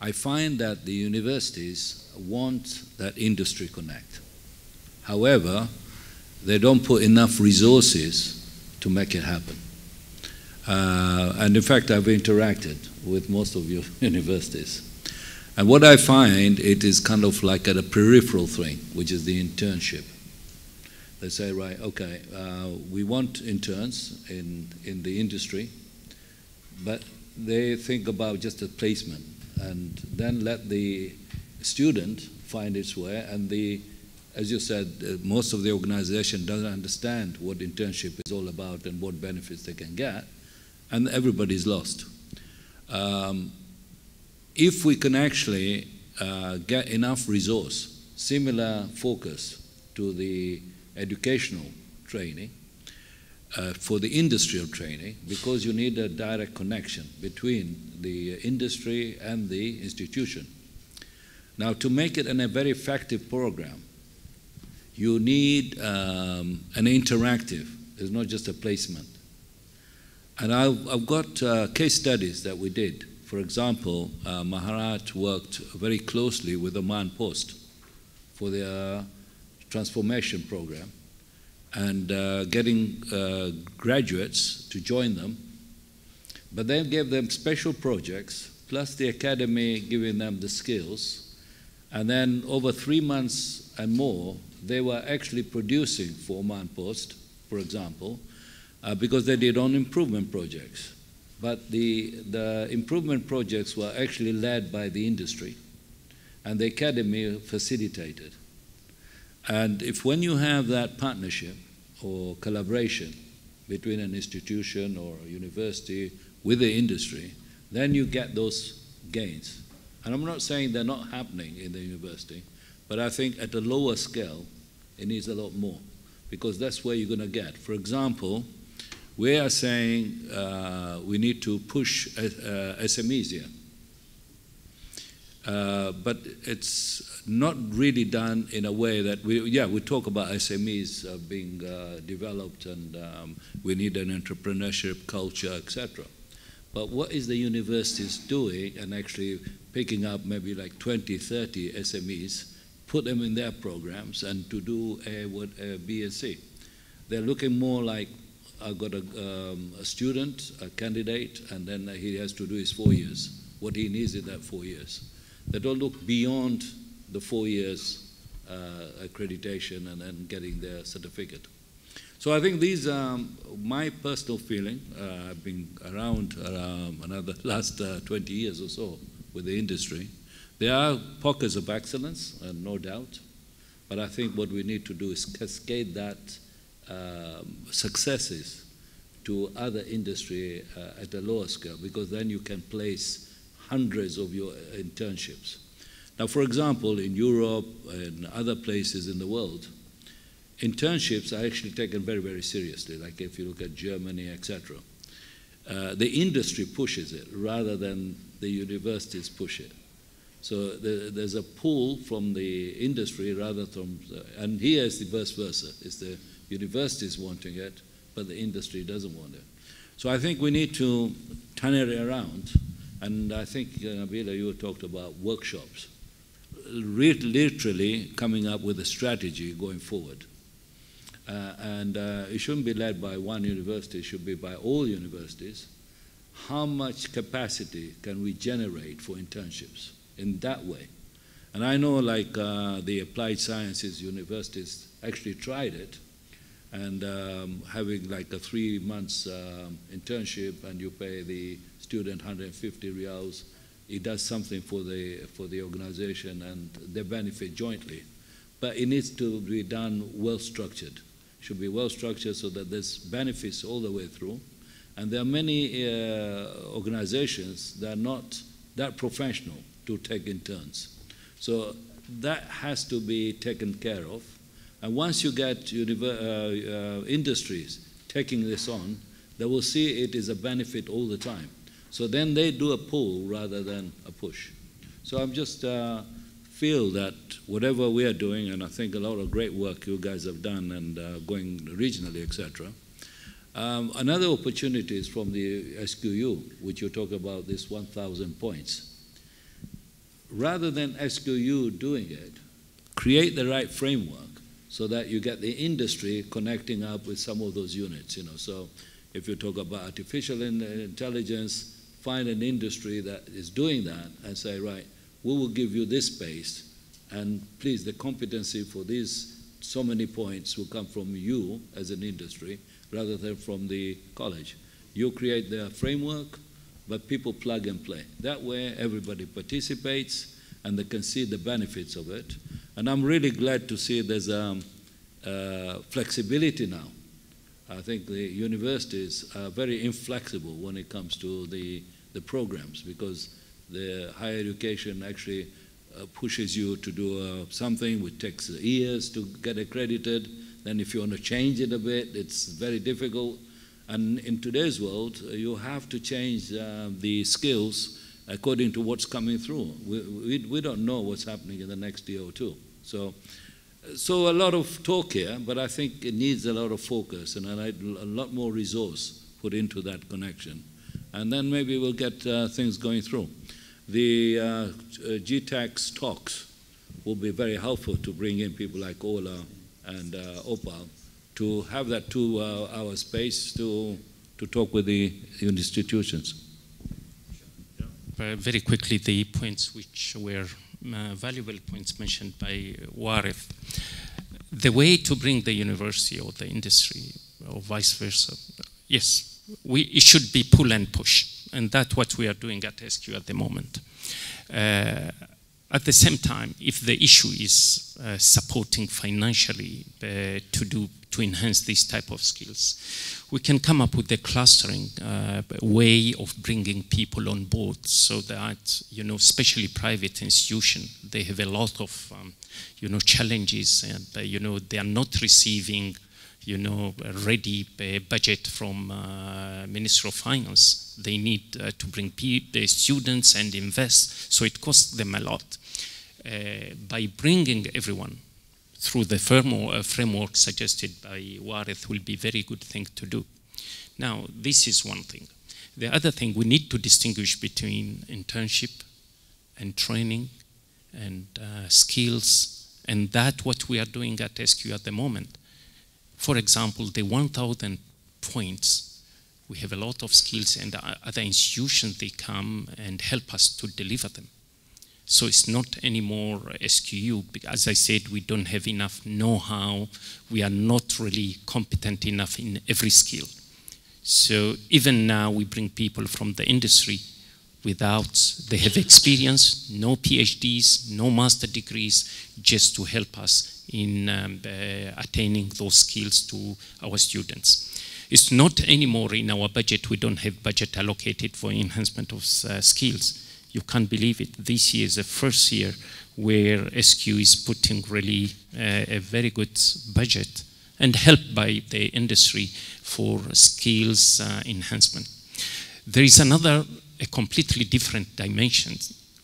I find that the universities want that industry connect. However, they don't put enough resources to make it happen. Uh, and in fact, I've interacted with most of your universities. And what I find, it is kind of like at a peripheral thing, which is the internship. They say, right, okay, uh, we want interns in, in the industry, but they think about just a placement and then let the student find its way and the as you said, uh, most of the organization doesn't understand what internship is all about and what benefits they can get and everybody's lost. Um, if we can actually uh, get enough resource, similar focus to the educational training, uh, for the industrial training, because you need a direct connection between the industry and the institution. Now, to make it an, a very effective program, you need um, an interactive, it's not just a placement. And I've, I've got uh, case studies that we did. For example, uh, Maharat worked very closely with Oman Post for their transformation program and uh, getting uh, graduates to join them. But then gave them special projects, plus the academy giving them the skills. And then over three months and more, they were actually producing for Oman Post, for example, uh, because they did own improvement projects. But the, the improvement projects were actually led by the industry, and the academy facilitated. And if when you have that partnership or collaboration between an institution or a university with the industry, then you get those gains. And I'm not saying they're not happening in the university, but I think at a lower scale, it needs a lot more because that's where you're going to get. For example, we are saying uh, we need to push uh, SMEs here. Uh, but it's not really done in a way that we, yeah, we talk about SMEs uh, being uh, developed and um, we need an entrepreneurship culture, etc. But what is the universities doing and actually picking up maybe like 20, 30 SMEs, put them in their programs and to do a, what, a BSc? They're looking more like I've got a, um, a student, a candidate, and then he has to do his four years. What he needs in that four years. They don't look beyond the four years uh, accreditation and then getting their certificate. So I think these are my personal feeling. Uh, I've been around um, another last uh, 20 years or so with the industry. There are pockets of excellence, uh, no doubt, but I think what we need to do is cascade that successes to other industry uh, at a lower scale because then you can place hundreds of your internships. Now, for example, in Europe and other places in the world, internships are actually taken very, very seriously, like if you look at Germany, etc. Uh, the industry pushes it rather than the universities push it. So the, there's a pull from the industry rather from, the, and here is the vice versa. It's the universities wanting it, but the industry doesn't want it. So I think we need to turn it around and I think, uh, Nabila, you talked about workshops. literally coming up with a strategy going forward. Uh, and uh, it shouldn't be led by one university, it should be by all universities. How much capacity can we generate for internships in that way? And I know, like uh, the applied sciences universities actually tried it, and um, having like a three months um, internship, and you pay the student 150 reals, It does something for the, for the organization and they benefit jointly. But it needs to be done well structured. Should be well structured so that there's benefits all the way through. And there are many uh, organizations that are not that professional to take interns. So that has to be taken care of. And once you get uh, uh, industries taking this on, they will see it is a benefit all the time. So then they do a pull rather than a push. So I'm just uh, feel that whatever we are doing, and I think a lot of great work you guys have done and uh, going regionally, etc. Um, another opportunity is from the SQU, which you talk about this 1,000 points. Rather than SQU doing it, create the right framework so that you get the industry connecting up with some of those units. You know, so if you talk about artificial uh, intelligence, find an industry that is doing that and say, right, we will give you this space, and please, the competency for these so many points will come from you as an industry rather than from the college. You create the framework, but people plug and play. That way, everybody participates and they can see the benefits of it. And I'm really glad to see there's um, uh, flexibility now. I think the universities are very inflexible when it comes to the the programs because the higher education actually uh, pushes you to do uh, something which takes years to get accredited. Then if you want to change it a bit, it's very difficult. And in today's world, uh, you have to change uh, the skills according to what's coming through. We, we, we, don't know what's happening in the next year or two. So, so a lot of talk here, but I think it needs a lot of focus and a lot more resource put into that connection and then maybe we'll get uh, things going through. The uh, GTAX talks will be very helpful to bring in people like Ola and uh, Opal to have that two-hour uh, space to, to talk with the institutions. Very quickly, the points which were uh, valuable points mentioned by Warith. The way to bring the university or the industry or vice versa, yes, we, it should be pull and push. and that's what we are doing at SQ at the moment. Uh, at the same time, if the issue is uh, supporting financially uh, to do to enhance these type of skills, we can come up with a clustering uh, way of bringing people on board so that you know, especially private institution, they have a lot of um, you know challenges, and uh, you know they are not receiving you know, ready uh, budget from uh, Minister of Finance. They need uh, to bring the students and invest, so it costs them a lot. Uh, by bringing everyone through the framework, uh, suggested by Warith will be a very good thing to do. Now, this is one thing. The other thing, we need to distinguish between internship and training and uh, skills, and that what we are doing at SQ at the moment for example, the 1,000 points, we have a lot of skills and other institutions, they come and help us to deliver them. So it's not anymore SQU. As I said, we don't have enough know-how. We are not really competent enough in every skill. So even now we bring people from the industry without, they have experience, no PhDs, no master degrees, just to help us in um, uh, attaining those skills to our students. It's not anymore in our budget, we don't have budget allocated for enhancement of uh, skills. You can't believe it. This year is the first year where SQ is putting really uh, a very good budget and helped by the industry for skills uh, enhancement. There is another, a completely different dimension,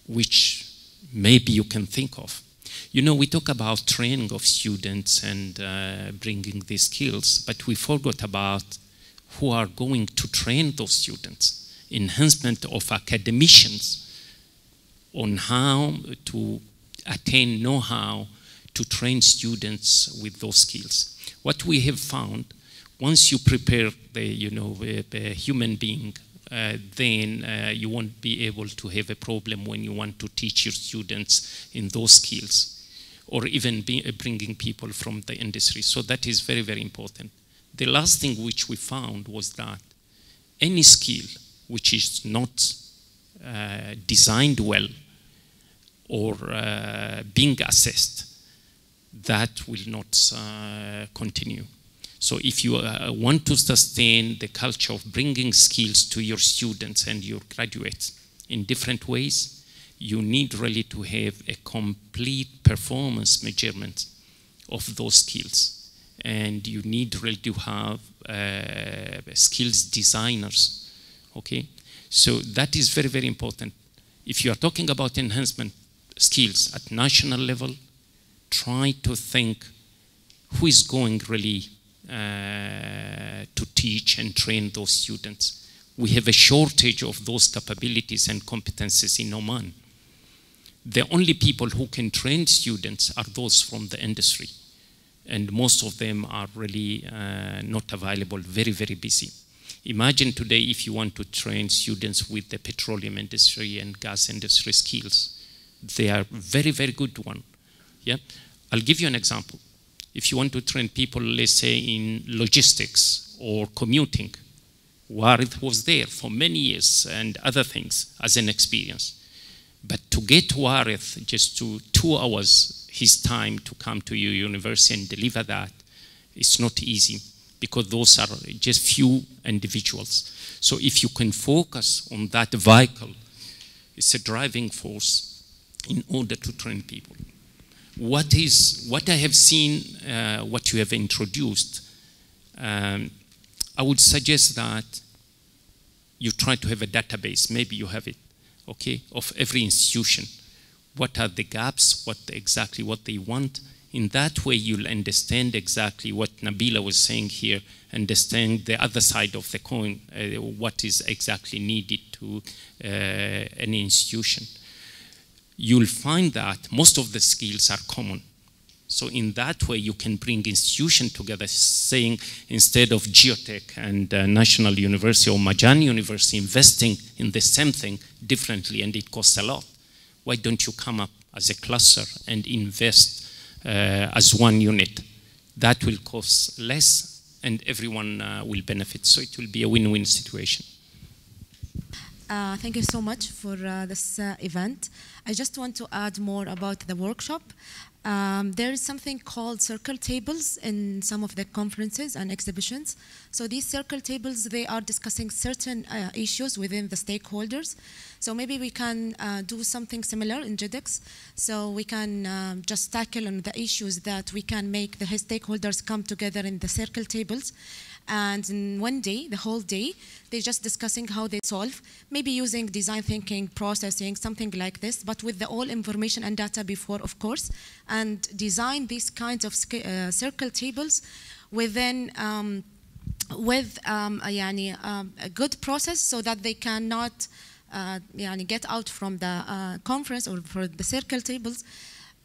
which maybe you can think of. You know, we talk about training of students and uh, bringing these skills, but we forgot about who are going to train those students. Enhancement of academicians on how to attain know-how to train students with those skills. What we have found, once you prepare the, you know, a, a human being uh, then uh, you won't be able to have a problem when you want to teach your students in those skills or even be, uh, bringing people from the industry. So that is very, very important. The last thing which we found was that any skill which is not uh, designed well or uh, being assessed, that will not uh, continue. So if you uh, want to sustain the culture of bringing skills to your students and your graduates in different ways, you need really to have a complete performance measurement of those skills. And you need really to have uh, skills designers, okay? So that is very, very important. If you are talking about enhancement skills at national level, try to think who is going really uh, to teach and train those students. We have a shortage of those capabilities and competences in Oman the only people who can train students are those from the industry. And most of them are really uh, not available, very, very busy. Imagine today if you want to train students with the petroleum industry and gas industry skills. They are very, very good one. Yeah? I'll give you an example. If you want to train people, let's say, in logistics or commuting, Warith was there for many years and other things as an experience. But to get Warith just to two hours his time to come to your university and deliver that, it's not easy because those are just few individuals. So if you can focus on that vehicle, it's a driving force in order to train people. What is what I have seen, uh, what you have introduced, um, I would suggest that you try to have a database. Maybe you have it okay, of every institution. What are the gaps? What exactly what they want? In that way, you'll understand exactly what Nabila was saying here, understand the other side of the coin, uh, what is exactly needed to uh, an institution. You'll find that most of the skills are common. So in that way, you can bring institutions together, saying instead of GUtech and uh, National University or Majan University investing in the same thing differently and it costs a lot, why don't you come up as a cluster and invest uh, as one unit? That will cost less and everyone uh, will benefit. So it will be a win-win situation. Uh, thank you so much for uh, this uh, event. I just want to add more about the workshop. Um, there is something called circle tables in some of the conferences and exhibitions. So these circle tables, they are discussing certain uh, issues within the stakeholders. So maybe we can uh, do something similar in GHEDEX. So we can um, just tackle on the issues that we can make the stakeholders come together in the circle tables. And in one day, the whole day, they're just discussing how they solve, maybe using design thinking, processing, something like this, but with the all information and data before, of course, and design these kinds of uh, circle tables within um, with um, a, um, a, good process so that they cannot uh, يعني, get out from the uh, conference or for the circle tables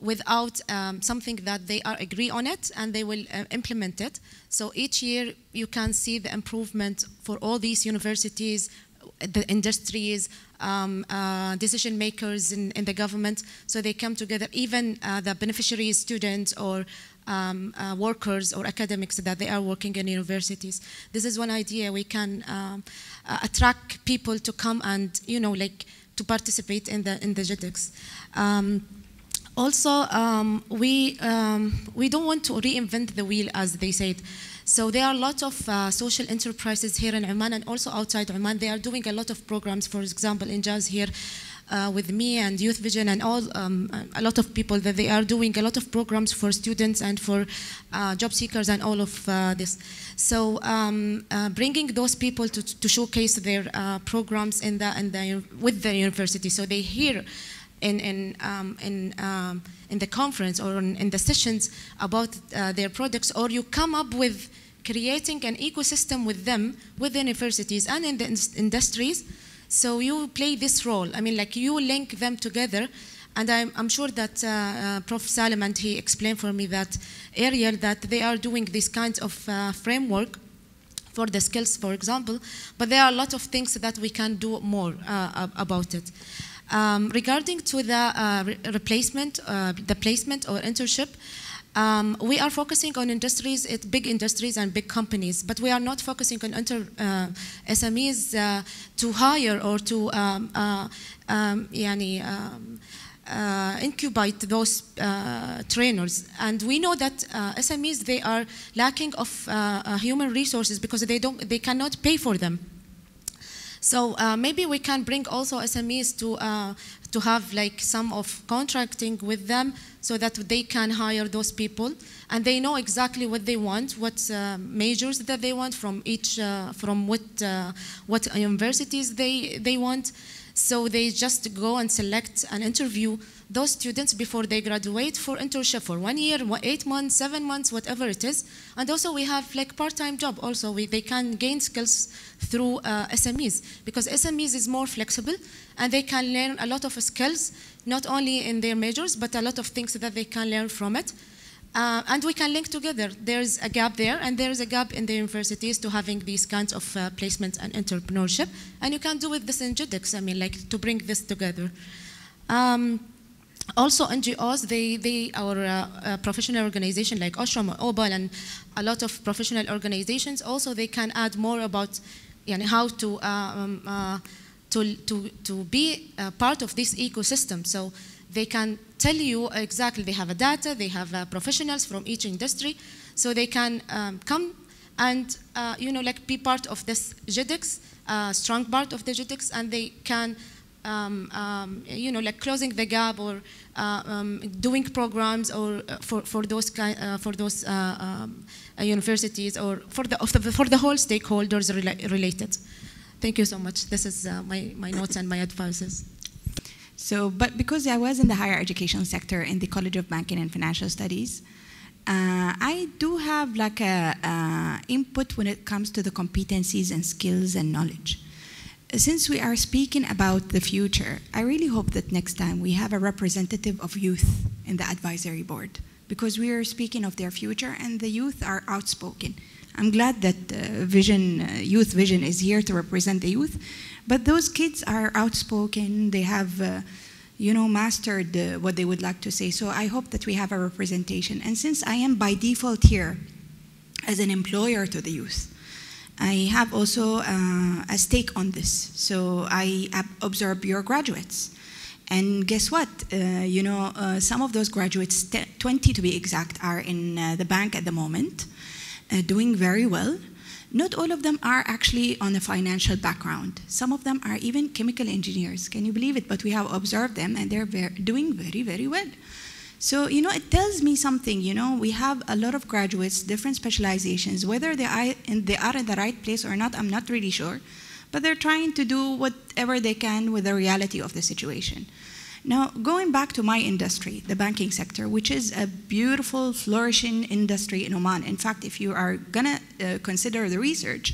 without um, something that they are agree on it and they will uh, implement it. So each year you can see the improvement for all these universities, the industries, um, uh, decision makers in, in, the government. So they come together, even uh, the beneficiaries, students, or um, uh, workers or academics that they are working in universities. This is one idea we can um, uh, attract people to come and you know like to participate in the in the GHEDEX. Um, also, um, we, um, we don't want to reinvent the wheel, as they said. So there are a lot of uh, social enterprises here in Oman and also outside Oman. They are doing a lot of programs, for example, Injaz here, uh, with me and Youth Vision and all um, a lot of people that they are doing a lot of programs for students and for uh, job seekers and all of uh, this. So um, uh, bringing those people to, to showcase their uh, programs in the, in the, with the university, so they hear in, in, um, in, um, in the conference or in, in the sessions about uh, their products, or you come up with creating an ecosystem with them, with the universities and in the in industries. So you play this role. I mean, like you link them together. And I'm, I'm sure that uh, uh, Prof. Salim and he explained for me that area that they are doing this kind of uh, framework for the skills, for example, but there are a lot of things that we can do more uh, about it. Um, regarding to the uh, re replacement, uh, the placement or internship, um, we are focusing on industries, it, big industries and big companies, but we are not focusing on inter, uh, SMEs uh, to hire or to um, uh, um, yani, um, uh, incubate those uh, trainers. And we know that uh, SMEs, they are lacking of human resources because they, don't, they cannot pay for them. So uh, maybe we can bring also SMEs to, uh, to have like some of contracting with them so that they can hire those people and they know exactly what they want, what uh, majors that they want from each, uh, from what, uh, what universities they, they want. So they just go and select an interview those students before they graduate for internship for one year, eight months, seven months, whatever it is. And also we have like part-time job also. We, they can gain skills through uh, SMEs because SMEs is more flexible and they can learn a lot of skills, not only in their majors, but a lot of things that they can learn from it. Uh, and we can link together. There's a gap there, and there's a gap in the universities to having these kinds of uh, and entrepreneurship. And you can do with this in GHEDEX, I mean, like to bring this together. Um, also NGOs, they, they our uh, uh, professional organization like Oshram, OPAL, and a lot of professional organizations, also they can add more about you know, how to, uh, um, uh, to, to, to be part of this ecosystem. So they can tell you exactly, they have a data, they have professionals from each industry, so they can um, come and you know, like be part of this GHEDEX, strong part of the GHEDEX, and they can um, um, you know, like closing the gap or uh, um, doing programs or uh, for, for those kind, uh, for those uh, um, uh, universities or for the, the, for the whole stakeholders rela related. Thank you so much. This is uh, my, my notes and my advices. So, but because I was in the higher education sector in the College of Banking and Financial Studies, I do have like a input when it comes to the competencies and skills and knowledge since we are speaking about the future, I really hope that next time we have a representative of youth in the advisory board because we are speaking of their future and the youth are outspoken. I'm glad that uh, Vision, uh, Youth Vision is here to represent the youth, but those kids are outspoken, they have, uh, you know, mastered uh, what they would like to say. So I hope that we have a representation. And since I am by default here as an employer to the youth, I have also uh, a stake on this. So I observe your graduates. And guess what? Uh, you know, uh, some of those graduates, 20 to be exact, are in uh, the bank at the moment, uh, doing very well. Not all of them are actually on a financial background. Some of them are even chemical engineers. Can you believe it? But we have observed them and they're doing very, very well. So, you know, it tells me something. You know, we have a lot of graduates, different specializations. Whether they are in, they are in the right place or not, I'm not really sure. But they're trying to do whatever they can with the reality of the situation. Now, going back to my industry, the banking sector, which is a beautiful, flourishing industry in Oman. In fact, if you are going to uh, consider the research,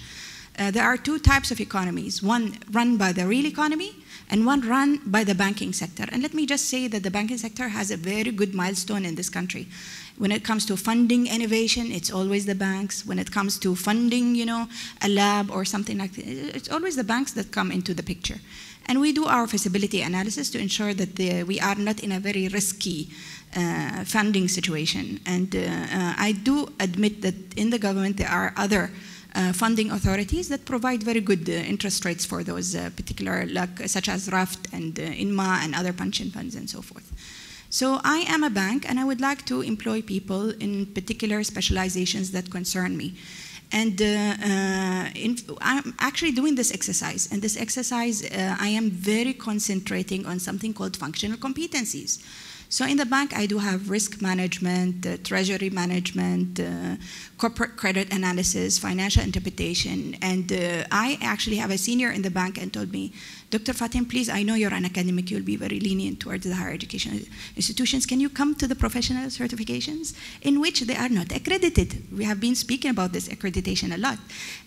uh, there are two types of economies one run by the real economy and one run by the banking sector. And let me just say that the banking sector has a very good milestone in this country. When it comes to funding innovation, it's always the banks. When it comes to funding, you know, a lab or something like that, it's always the banks that come into the picture. And we do our feasibility analysis to ensure that the, we are not in a very risky uh, funding situation. And uh, uh, I do admit that in the government there are other funding authorities that provide very good uh, interest rates for those uh, particular, like, such as RAFT and INMA and other pension funds and so forth. So I am a bank and I would like to employ people in particular specializations that concern me. And uh, uh, in, I'm actually doing this exercise. And this exercise, uh, I am very concentrating on something called functional competencies. So in the bank, I do have risk management, uh, treasury management, uh, corporate credit analysis, financial interpretation, and uh, I actually have a senior in the bank and told me, Dr. Fatim, please, I know you're an academic, you'll be very lenient towards the higher education institutions. Can you come to the professional certifications in which they are not accredited? We have been speaking about this accreditation a lot.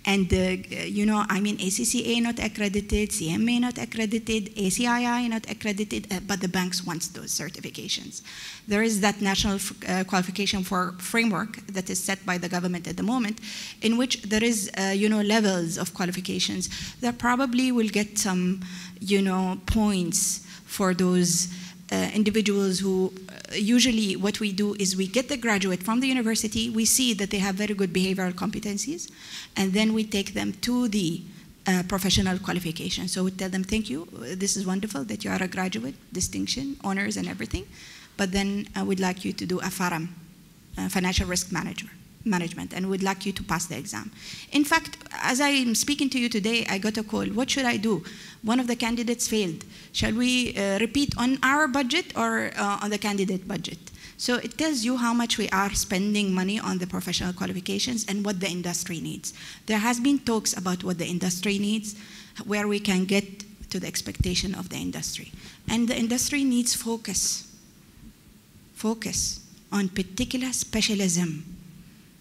And, uh, you know, I mean, ACCA not accredited, CMA not accredited, ACII not accredited, uh, but the banks want those certifications. There is that national uh, qualification for framework that is set by the government at the moment, in which there is, uh, you know, levels of qualifications that probably will get some you know, points for those uh, individuals who uh, usually what we do is we get the graduate from the university, we see that they have very good behavioral competencies, and then we take them to the uh, professional qualification. So we tell them, thank you, this is wonderful that you are a graduate, distinction, honors, and everything, but then I would like you to do a FRM, financial risk manager management and would like you to pass the exam. In fact, as I'm speaking to you today, I got a call. What should I do? One of the candidates failed. Shall we uh, repeat on our budget or uh, on the candidate budget? So it tells you how much we are spending money on the professional qualifications and what the industry needs. There has been talks about what the industry needs, where we can get to the expectation of the industry. And the industry needs focus. Focus on particular specialism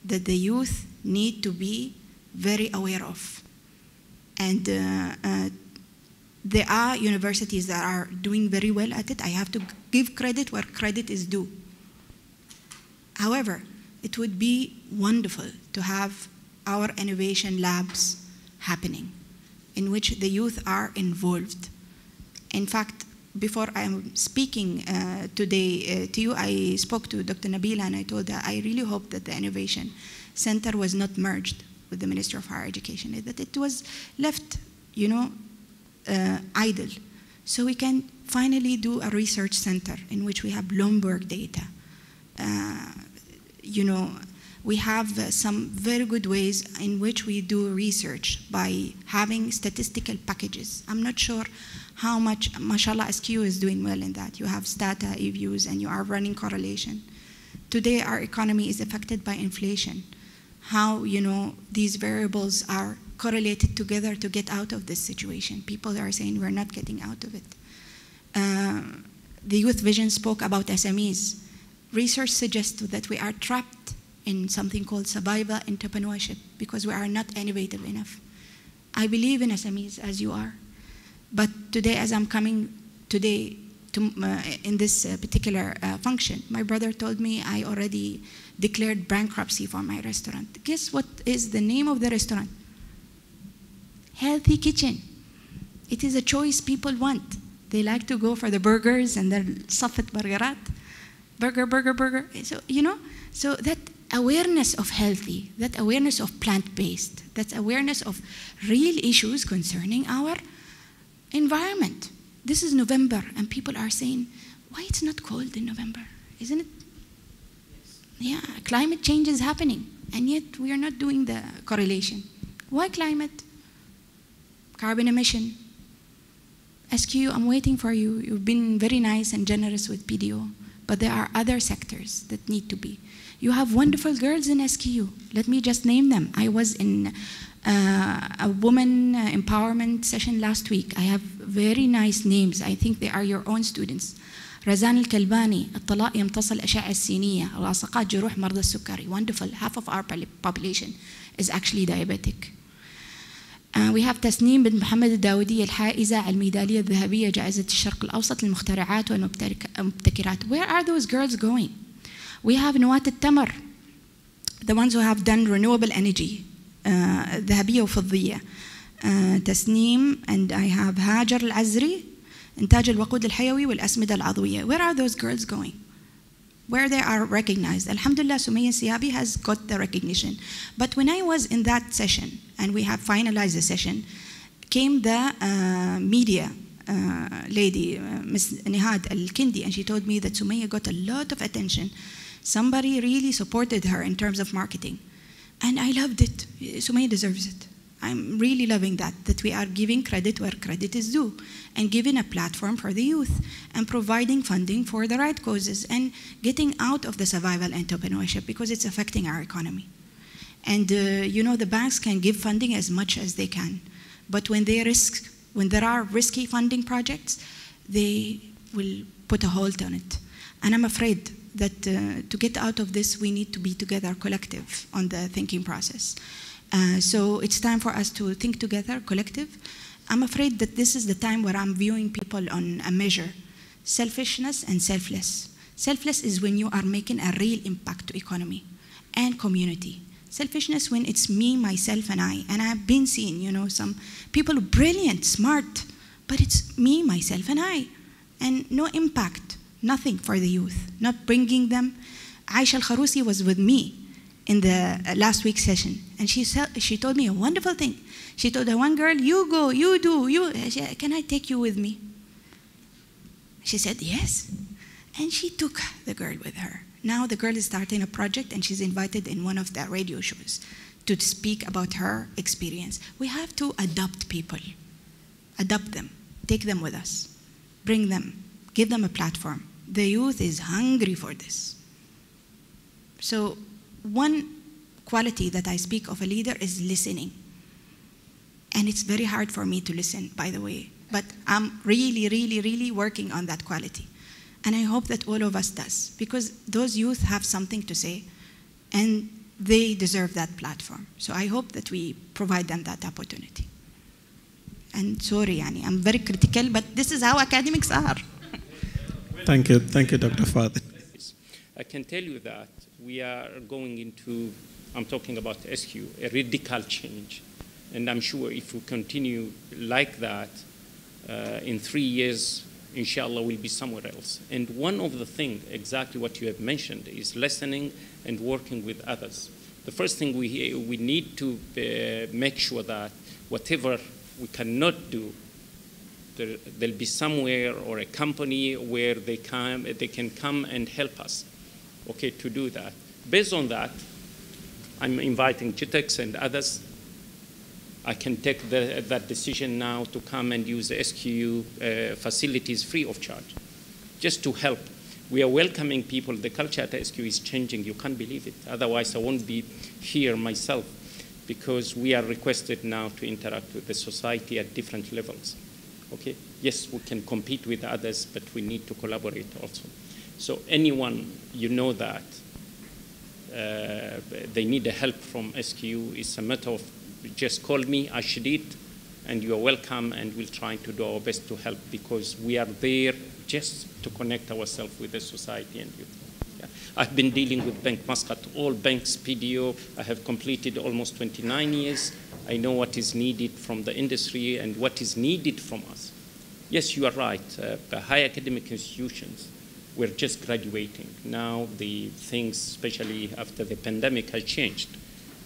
that the youth need to be very aware of. And uh, uh, there are universities that are doing very well at it. I have to give credit where credit is due. However, it would be wonderful to have our innovation labs happening in which the youth are involved. In fact, before I'm speaking uh, today uh, to you, I spoke to Dr. Nabila and I told her I really hope that the Innovation Center was not merged with the Ministry of Higher Education, that it was left, you know, uh, idle. So we can finally do a research center in which we have Bloomberg data. Uh, you know, we have uh, some very good ways in which we do research by having statistical packages. I'm not sure how much, mashallah, SQ is doing well in that. You have Stata, eViews, and you are running correlation. Today, our economy is affected by inflation. How, you know, these variables are correlated together to get out of this situation. People are saying we're not getting out of it. Uh, the Youth Vision spoke about SMEs. Research suggests that we are trapped in something called survival entrepreneurship because we are not innovative enough. I believe in SMEs as you are. But today, as I'm coming today to, uh, in this uh, particular uh, function, my brother told me I already declared bankruptcy for my restaurant. Guess what is the name of the restaurant? Healthy Kitchen. It is a choice people want. They like to go for the burgers and the safet burgerat. Burger, burger, burger. So, you know, so that awareness of healthy, that awareness of plant-based, that awareness of real issues concerning our environment. This is November, and people are saying, why it's not cold in November? Isn't it? Yeah, climate change is happening, and yet we are not doing the correlation. Why climate? Carbon emission. SQ, I'm waiting for you. You've been very nice and generous with PDO, but there are other sectors that need to be. You have wonderful girls in SQU. Let me just name them. I was in uh, a woman uh, empowerment session last week. I have very nice names. I think they are your own students. رزان الكلباني الطلاق يمتص الأشعة السينية لاصقات جروح مرضى السكري wonderful half of our population is actually diabetic Uh, we have تسنيم بنت محمد الداودية الحائزة على الميدالية الذهبية جائزة الشرق الأوسط للمخترعات والمبتكرات. Where are those girls going? we have نواة التمر the ones who have done renewable energy uh, ذهبية وفضية uh, تسنيم and I have هاجر العزري إنتاج الوقود الحيوي والأسمدة العضوية where are those girls going where they are recognized Alhamdulillah Sumaya Siabi has got the recognition but when I was in that session and we have finalized the session came the uh, media uh, lady, uh, Ms. Nihad Al Kindi, and she told me that Sumaya got a lot of attention. Somebody really supported her in terms of marketing. And I loved it. Sumaya deserves it. I'm really loving that, that we are giving credit where credit is due and giving a platform for the youth and providing funding for the right causes and getting out of the survival entrepreneurship because it's affecting our economy. And uh, you know, the banks can give funding as much as they can, but when they risk, when there are risky funding projects, they will put a halt on it. And I'm afraid that uh, to get out of this, we need to be together, collective, on the thinking process. Uh, so it's time for us to think together, collective. I'm afraid that this is the time where I'm viewing people on a measure selfishness and selfless. Selfless is when you are making a real impact to economy and community. Selfishness when it's me, myself, and I. And I've been seeing, you know, some people brilliant, smart, but it's me, myself, and I. And no impact, nothing for the youth, not bringing them. Aisha Al-Kharousi was with me in the uh, last week's session. And she, she told me a wonderful thing. She told the one girl, you go, you do, you, said, can I take you with me? She said, yes. And she took the girl with her. Now the girl is starting a project and she's invited in one of the radio shows to speak about her experience. We have to adopt people, adopt them, take them with us, bring them, give them a platform. The youth is hungry for this. So one quality that I speak of a leader is listening. And it's very hard for me to listen, by the way. But I'm really, really, really working on that quality. And I hope that all of us does, because those youth have something to say, and they deserve that platform. So I hope that we provide them that opportunity. And sorry, yani, I'm very critical, but this is how academics are. Thank you. Thank you, Dr. Fadil. I can tell you that we are going into, I'm talking about SQ, a radical change. And I'm sure if we continue like that, uh, in three years, inshallah, we'll be somewhere else. And one of the things, exactly what you have mentioned, is listening and working with others. The first thing we, we need to uh, make sure that whatever we cannot do, there, will be somewhere or a company where they, can, they can come and help us okay, to do that. Based on that, I'm inviting GHEDEX and others. I can take the, that decision now to come and use the SQU uh, facilities free of charge, just to help. We are welcoming people. The culture at SQ is changing. You can't believe it. Otherwise, I won't be here myself because we are requested now to interact with the society at different levels. Okay? Yes, we can compete with others, but we need to collaborate also. So anyone you know that uh, they need help from SQ, it's a matter of just call me, Ashidit, and you are welcome, and we'll try to do our best to help because we are there just to connect ourselves with the society and youth. Yeah. I've been dealing with Bank Muscat, all banks, PDO. I have completed almost 29 years. I know what is needed from the industry and what is needed from us. Yes, you are right. Uh, high academic institutions we're just graduating. Now the things, especially after the pandemic, has changed.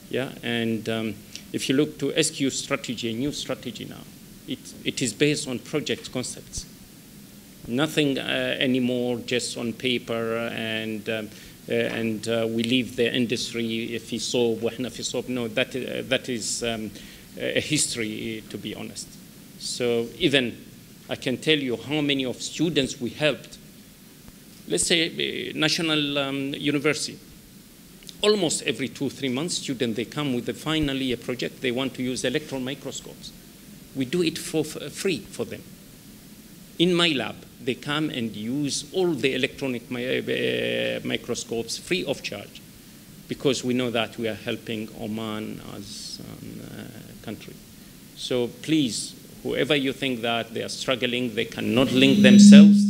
Yeah, and um, if you look to SQ strategy, a new strategy now, it, it is based on project concepts. Nothing uh, anymore just on paper and um, and uh, we leave the industry في صوب واحنا في صوب. No, that, uh, that is um, a history, to be honest. So even I can tell you how many of students we helped. Let's say uh, National um, University. Almost every two, three months, students, they come with a final year project. They want to use electron microscopes. We do it for free for them. In my lab, they come and use all the electronic mi uh, microscopes free of charge because we know that we are helping Oman as a um, uh, country. So please, whoever you think that they are struggling, they cannot link themselves,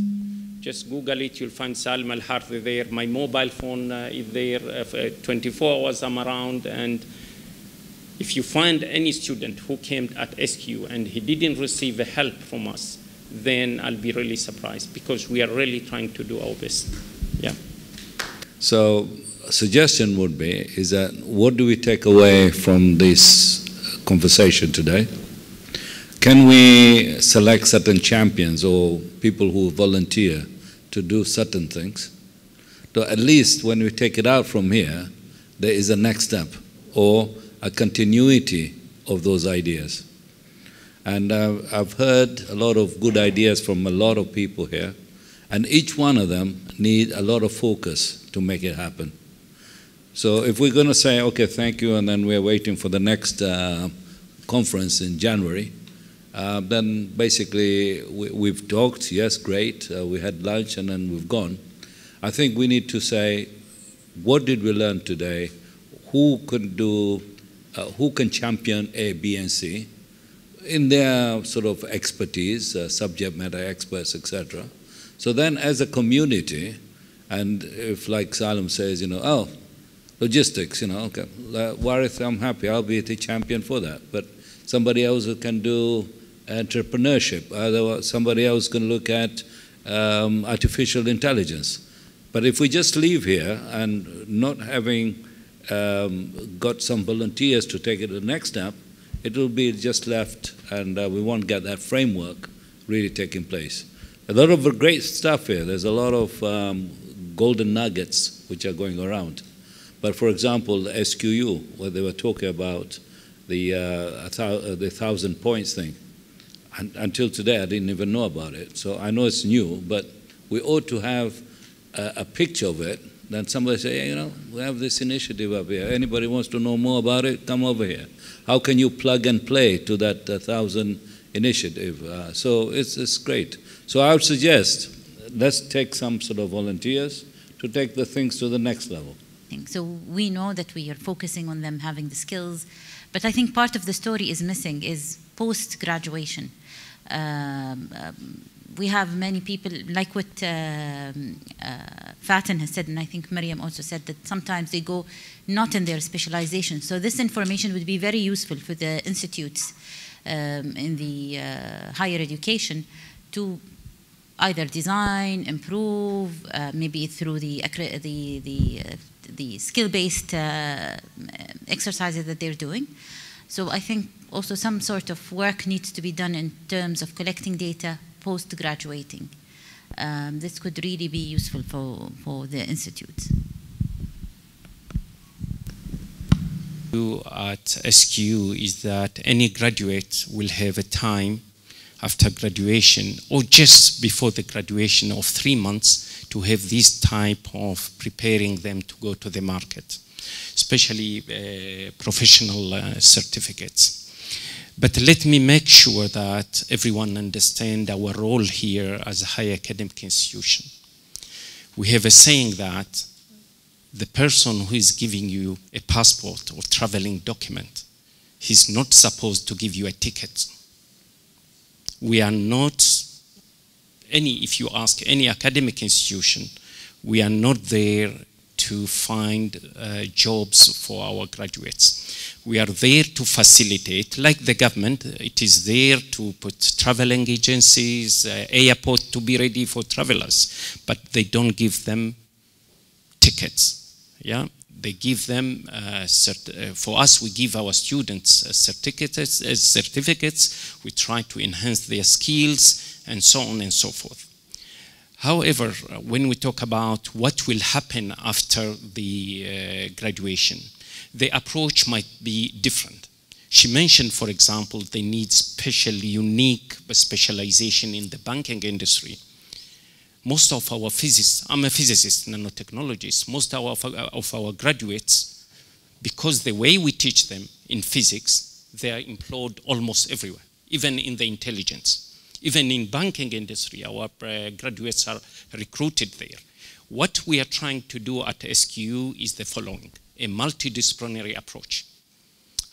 just Google it, you'll find Salim Al Harthi there. My mobile phone uh, is there, uh, 24 hours I'm around. And if you find any student who came at SQ and he didn't receive help from us, then I'll be really surprised because we are really trying to do our best. Yeah. So, a suggestion would be is that what do we take away from this conversation today? Can we select certain champions or people who volunteer to do certain things. So at least when we take it out from here, there is a next step or a continuity of those ideas. And uh, I've heard a lot of good ideas from a lot of people here, and each one of them need a lot of focus to make it happen. So if we're going to say, okay, thank you, and then we're waiting for the next uh, conference in January, uh, then basically we, have talked, yes, great, uh, we had lunch and then we've gone. I think we need to say, what did we learn today? Who can do, uh, who can champion A, B, and C in their sort of expertise, uh, subject matter experts, etc. So then as a community, and if like Salim says, you know, oh, logistics, you know, okay, Warith, I'm happy, I'll be the champion for that. But somebody else can do entrepreneurship. Otherwise, somebody else can look at um, artificial intelligence. But if we just leave here and not having um, got some volunteers to take it to the next step, it will be just left and uh, we won't get that framework really taking place. A lot of great stuff here. There's a lot of um, golden nuggets which are going around. But for example, SQU, where they were talking about the, uh, th the thousand points thing, until today, I didn't even know about it. So I know it's new, but we ought to have a, a picture of it. Then somebody say, hey, you know, we have this initiative up here. Anybody wants to know more about it? Come over here. How can you plug and play to that uh, thousand initiative? Uh, so it's, it's great. So I would suggest let's take some sort of volunteers to take the things to the next level. So we know that we are focusing on them having the skills, but I think part of the story is missing is post graduation. Um, um, we have many people, like what um, uh, Fatin has said, and I think Miriam also said that sometimes they go not in their specialization. So this information would be very useful for the institutes um, in the uh, higher education to either design, improve, uh, maybe through the the the, uh, the skill-based uh, exercises that they're doing. So I think also some sort of work needs to be done in terms of collecting data post-graduating. Um, this could really be useful for, for the institutes. At SQ is that any graduate will have a time after graduation or just before the graduation of three months to have this type of preparing them to go to the market especially uh, professional uh, certificates. But let me make sure that everyone understand our role here as a higher academic institution. We have a saying that the person who is giving you a passport or traveling document, he's not supposed to give you a ticket. We are not any, if you ask any academic institution, we are not there to find uh, jobs for our graduates. We are there to facilitate, like the government, it is there to put traveling agencies, uh, airport to be ready for travelers, but they don't give them tickets. Yeah, they give them uh, uh, for us. We give our students uh, certificates. uh, certificates. We try to enhance their skills and so on and so forth. However, when we talk about what will happen after the uh, graduation, the approach might be different. She mentioned, for example, they need special, unique specialization in the banking industry. Most of our physicists, I'm a physicist, nanotechnologist, most of our, of our graduates, because the way we teach them in physics, they are employed almost everywhere, even in the intelligence. Even in banking industry, our uh, graduates are recruited there. What we are trying to do at SQU is the following, a multidisciplinary approach.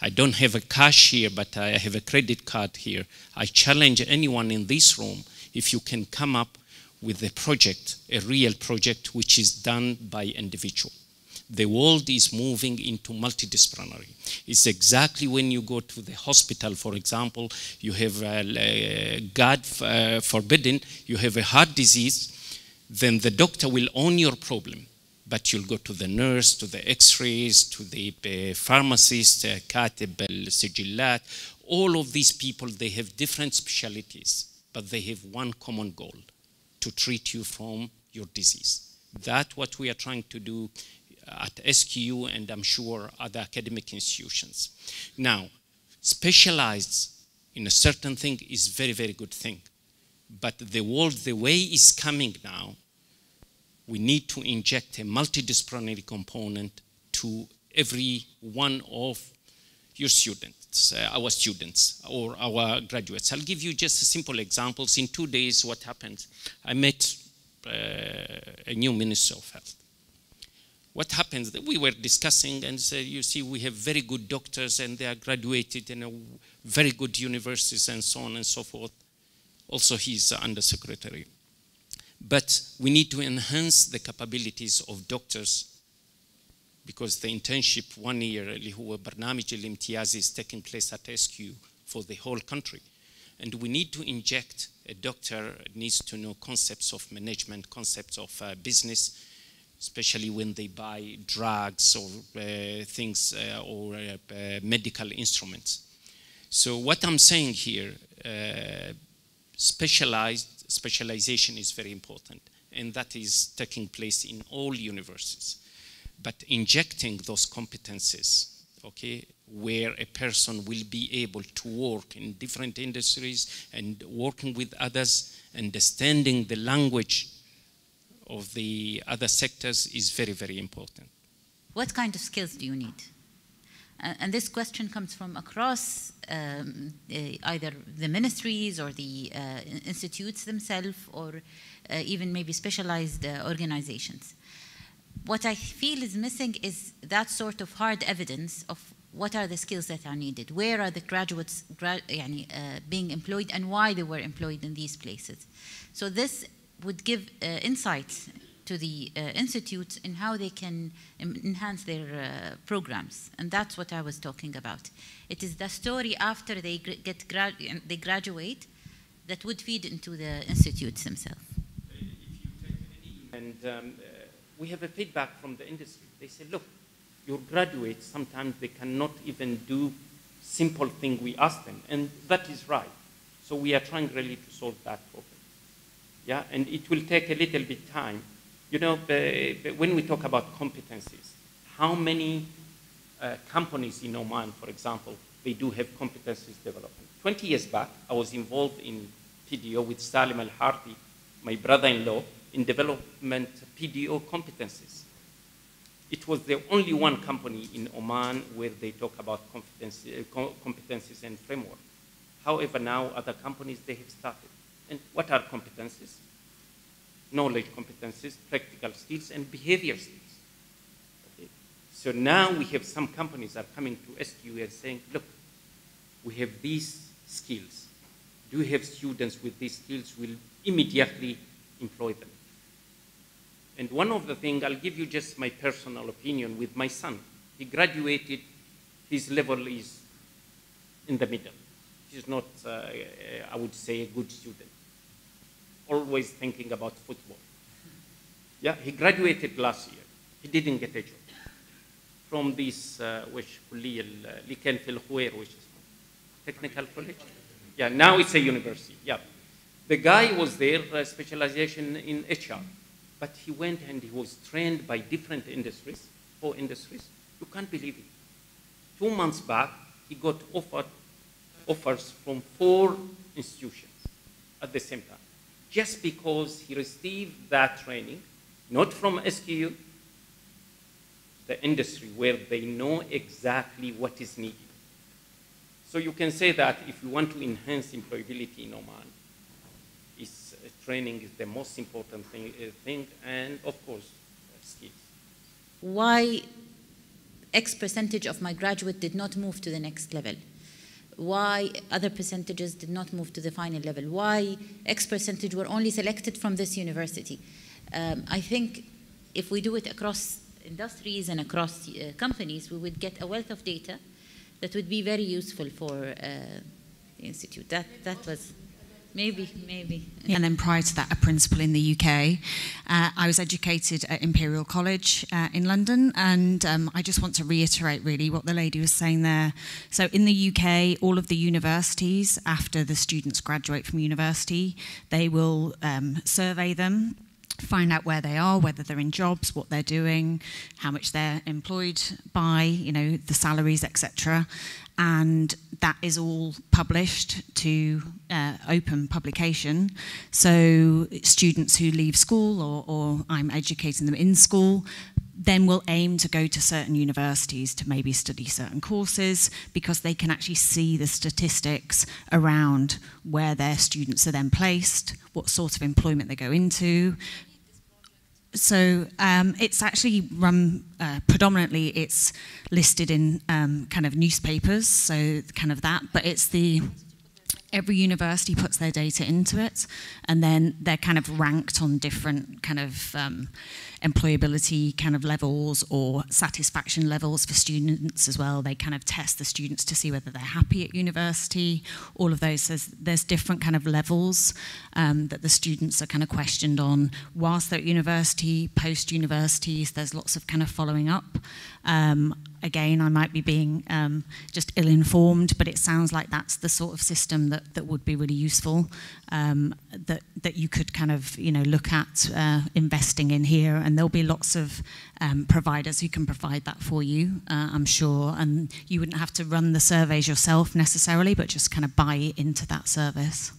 I don't have a cash here, but I have a credit card here. I challenge anyone in this room if you can come up with a project, a real project which is done by individual. The world is moving into multidisciplinary. It's exactly when you go to the hospital, for example, you have, uh, uh, God uh, forbidden, you have a heart disease, then the doctor will own your problem but you'll go to the nurse, to the x-rays, to the uh, pharmacist, uh, al-sijillat. All of these people, they have different specialties, but they have one common goal, to treat you from your disease. That's what we are trying to do at SQU and I'm sure other academic institutions. Now, specialized in a certain thing is very, very good thing. But the world, the way is coming now, we need to inject a multidisciplinary component to every one of your students, uh, our students or our graduates. I'll give you just a simple examples. In two days, what happened? I met uh, a new Minister of Health What happens that we were discussing and said, you see, we have very good doctors and they are graduated in a very good universities and so on and so forth. Also, he's undersecretary but we need to enhance the capabilities of doctors because the internship one year اللي هو برنامج الامتياز is taking place at SQ for the whole country. And we need to inject, a doctor needs to know concepts of management, concepts of uh, business, especially when they buy drugs or uh, things uh, or uh, medical instruments. So what I'm saying here, specialized specialization is very important, and that is taking place in all universities. But injecting those competencies, okay, where a person will be able to work in different industries and working with others, understanding the language of the other sectors is very, very important. What kind of skills do you need? And this question comes from across um, either the ministries or the uh, institutes themselves or uh, even maybe specialized uh, organizations. What I feel is missing is that sort of hard evidence of what are the skills that are needed, where are the graduates gra uh, being employed, and why they were employed in these places. So this would give uh, insights to the uh, institutes in how they can enhance their uh, programs, and that's what I was talking about. It is the story after they get gra- they graduate that would feed into the institutes themselves. And um, we have a feedback from the industry. They say, look, your graduates, sometimes they cannot even do simple thing we ask them. And that is right. So we are trying really to solve that problem. Yeah, and it will take a little bit time. You know, when we talk about competencies, how many uh, companies in Oman, for example, they do have competencies development. 20 years back, I was involved in PDO with Salim Al-Harthi, my brother-in-law, in development PDO competencies. It was the only one company in Oman where they talk about competency, uh, competencies and framework. However, now other companies, they have started. And what are competencies? Knowledge competencies, practical skills, and behavior skills. Okay. So now we have some companies are coming to SQ and saying, look, we have these skills. Do you have students with these skills? We'll immediately employ them. And one of the things, I'll give you just my personal opinion with my son. He graduated his level is in the middle. He's not, uh, I would say, a good student Always thinking about football. Yeah, he graduated last year. He didn't get a job from this uh, وش كلية اللي كان في الخوير وش اسمه technical college. Yeah, now it's a university. Yeah, the guy was there uh, specialization in HR, but he went and he was trained by different industries, four industries. You can't believe it. Two months back, he got offered offers from four institutions at the same time, just because he received that training, not from SQU, the industry where they know exactly what is needed. So you can say that if you want to enhance employability in Oman, is, uh, training is the most important thing, uh, thing and of course, uh, skills. Why X percentage of my graduate did not move to the next level? Why other percentages did not move to the final level? Why X percentage were only selected from this university? Um, I think if we do it across industries and across uh, companies, we would get a wealth of data that would be very useful for uh, the institute. That that was maybe maybe. And then prior to that, a principal in the UK. Uh, I was educated at Imperial College uh, in London, and um, I just want to reiterate really what the lady was saying there. So in the UK, all of the universities, after the students graduate from university, they will um, survey them find out where they are, whether they're in jobs, what they're doing, how much they're employed by, you know, the salaries, etc. And that is all published to uh, open publication. So students who leave school or, or I'm educating them in school then will aim to go to certain universities to maybe study certain courses because they can actually see the statistics around where their students are then placed, what sort of employment they go into. So um, it's actually run uh, predominantly. It's listed in um, kind of newspapers, so kind of that. But it's the every university puts their data into it, and then they're kind of ranked on different kind of um, employability kind of levels or satisfaction levels for students as well. They kind of test the students to see whether they're happy at university. All of those. There's, there's different kind of levels um, that the students are kind of questioned on whilst they're at university, post universities. There's lots of kind of following up. Um, again, I might be being um, just ill-informed, but it sounds like that's the sort of system that, that would be really useful, um, that, that you could kind of, you know, look at uh, investing in here, and there'll be lots of um, providers who can provide that for you, uh, I'm sure, and you wouldn't have to run the surveys yourself necessarily, but just kind of buy into that service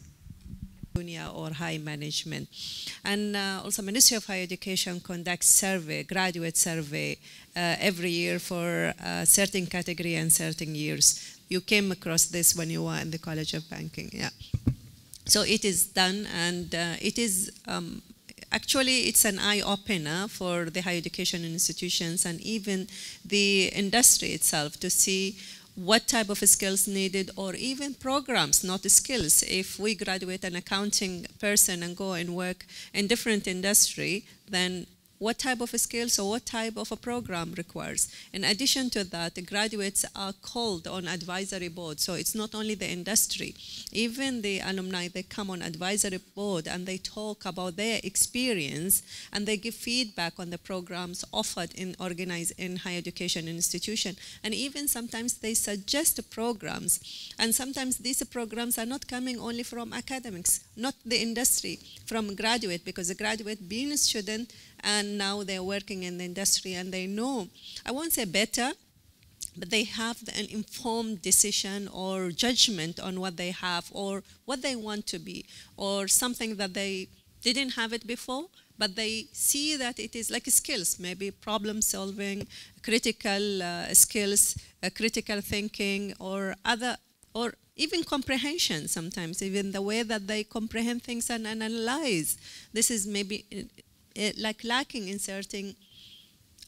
or high management. And uh, also Ministry of Higher Education conducts survey, graduate survey uh, every year for a certain category and certain years. You came across this when you were in the College of Banking, yeah. So it is done and uh, it is um, actually it's an eye-opener for the higher education institutions and even the industry itself to see what type of skills needed or even programs, not skills. If we graduate an accounting person and go and work in different industry, then what type of skills or what type of a program requires. In addition to that, the graduates are called on advisory board. So it's not only the industry, even the alumni, they come on advisory board and they talk about their experience and they give feedback on the programs offered in organized in higher education institution. And even sometimes they suggest programs. And sometimes these programs are not coming only from academics, not the industry, from graduate, because the graduate being a student and now they're working in the industry and they know, I won't say better, but they have an informed decision or judgment on what they have or what they want to be or something that they didn't have it before but they see that it is like skills maybe problem solving critical uh, skills uh, critical thinking or other or even comprehension sometimes even the way that they comprehend things and, and analyze. This is maybe uh, like lacking in certain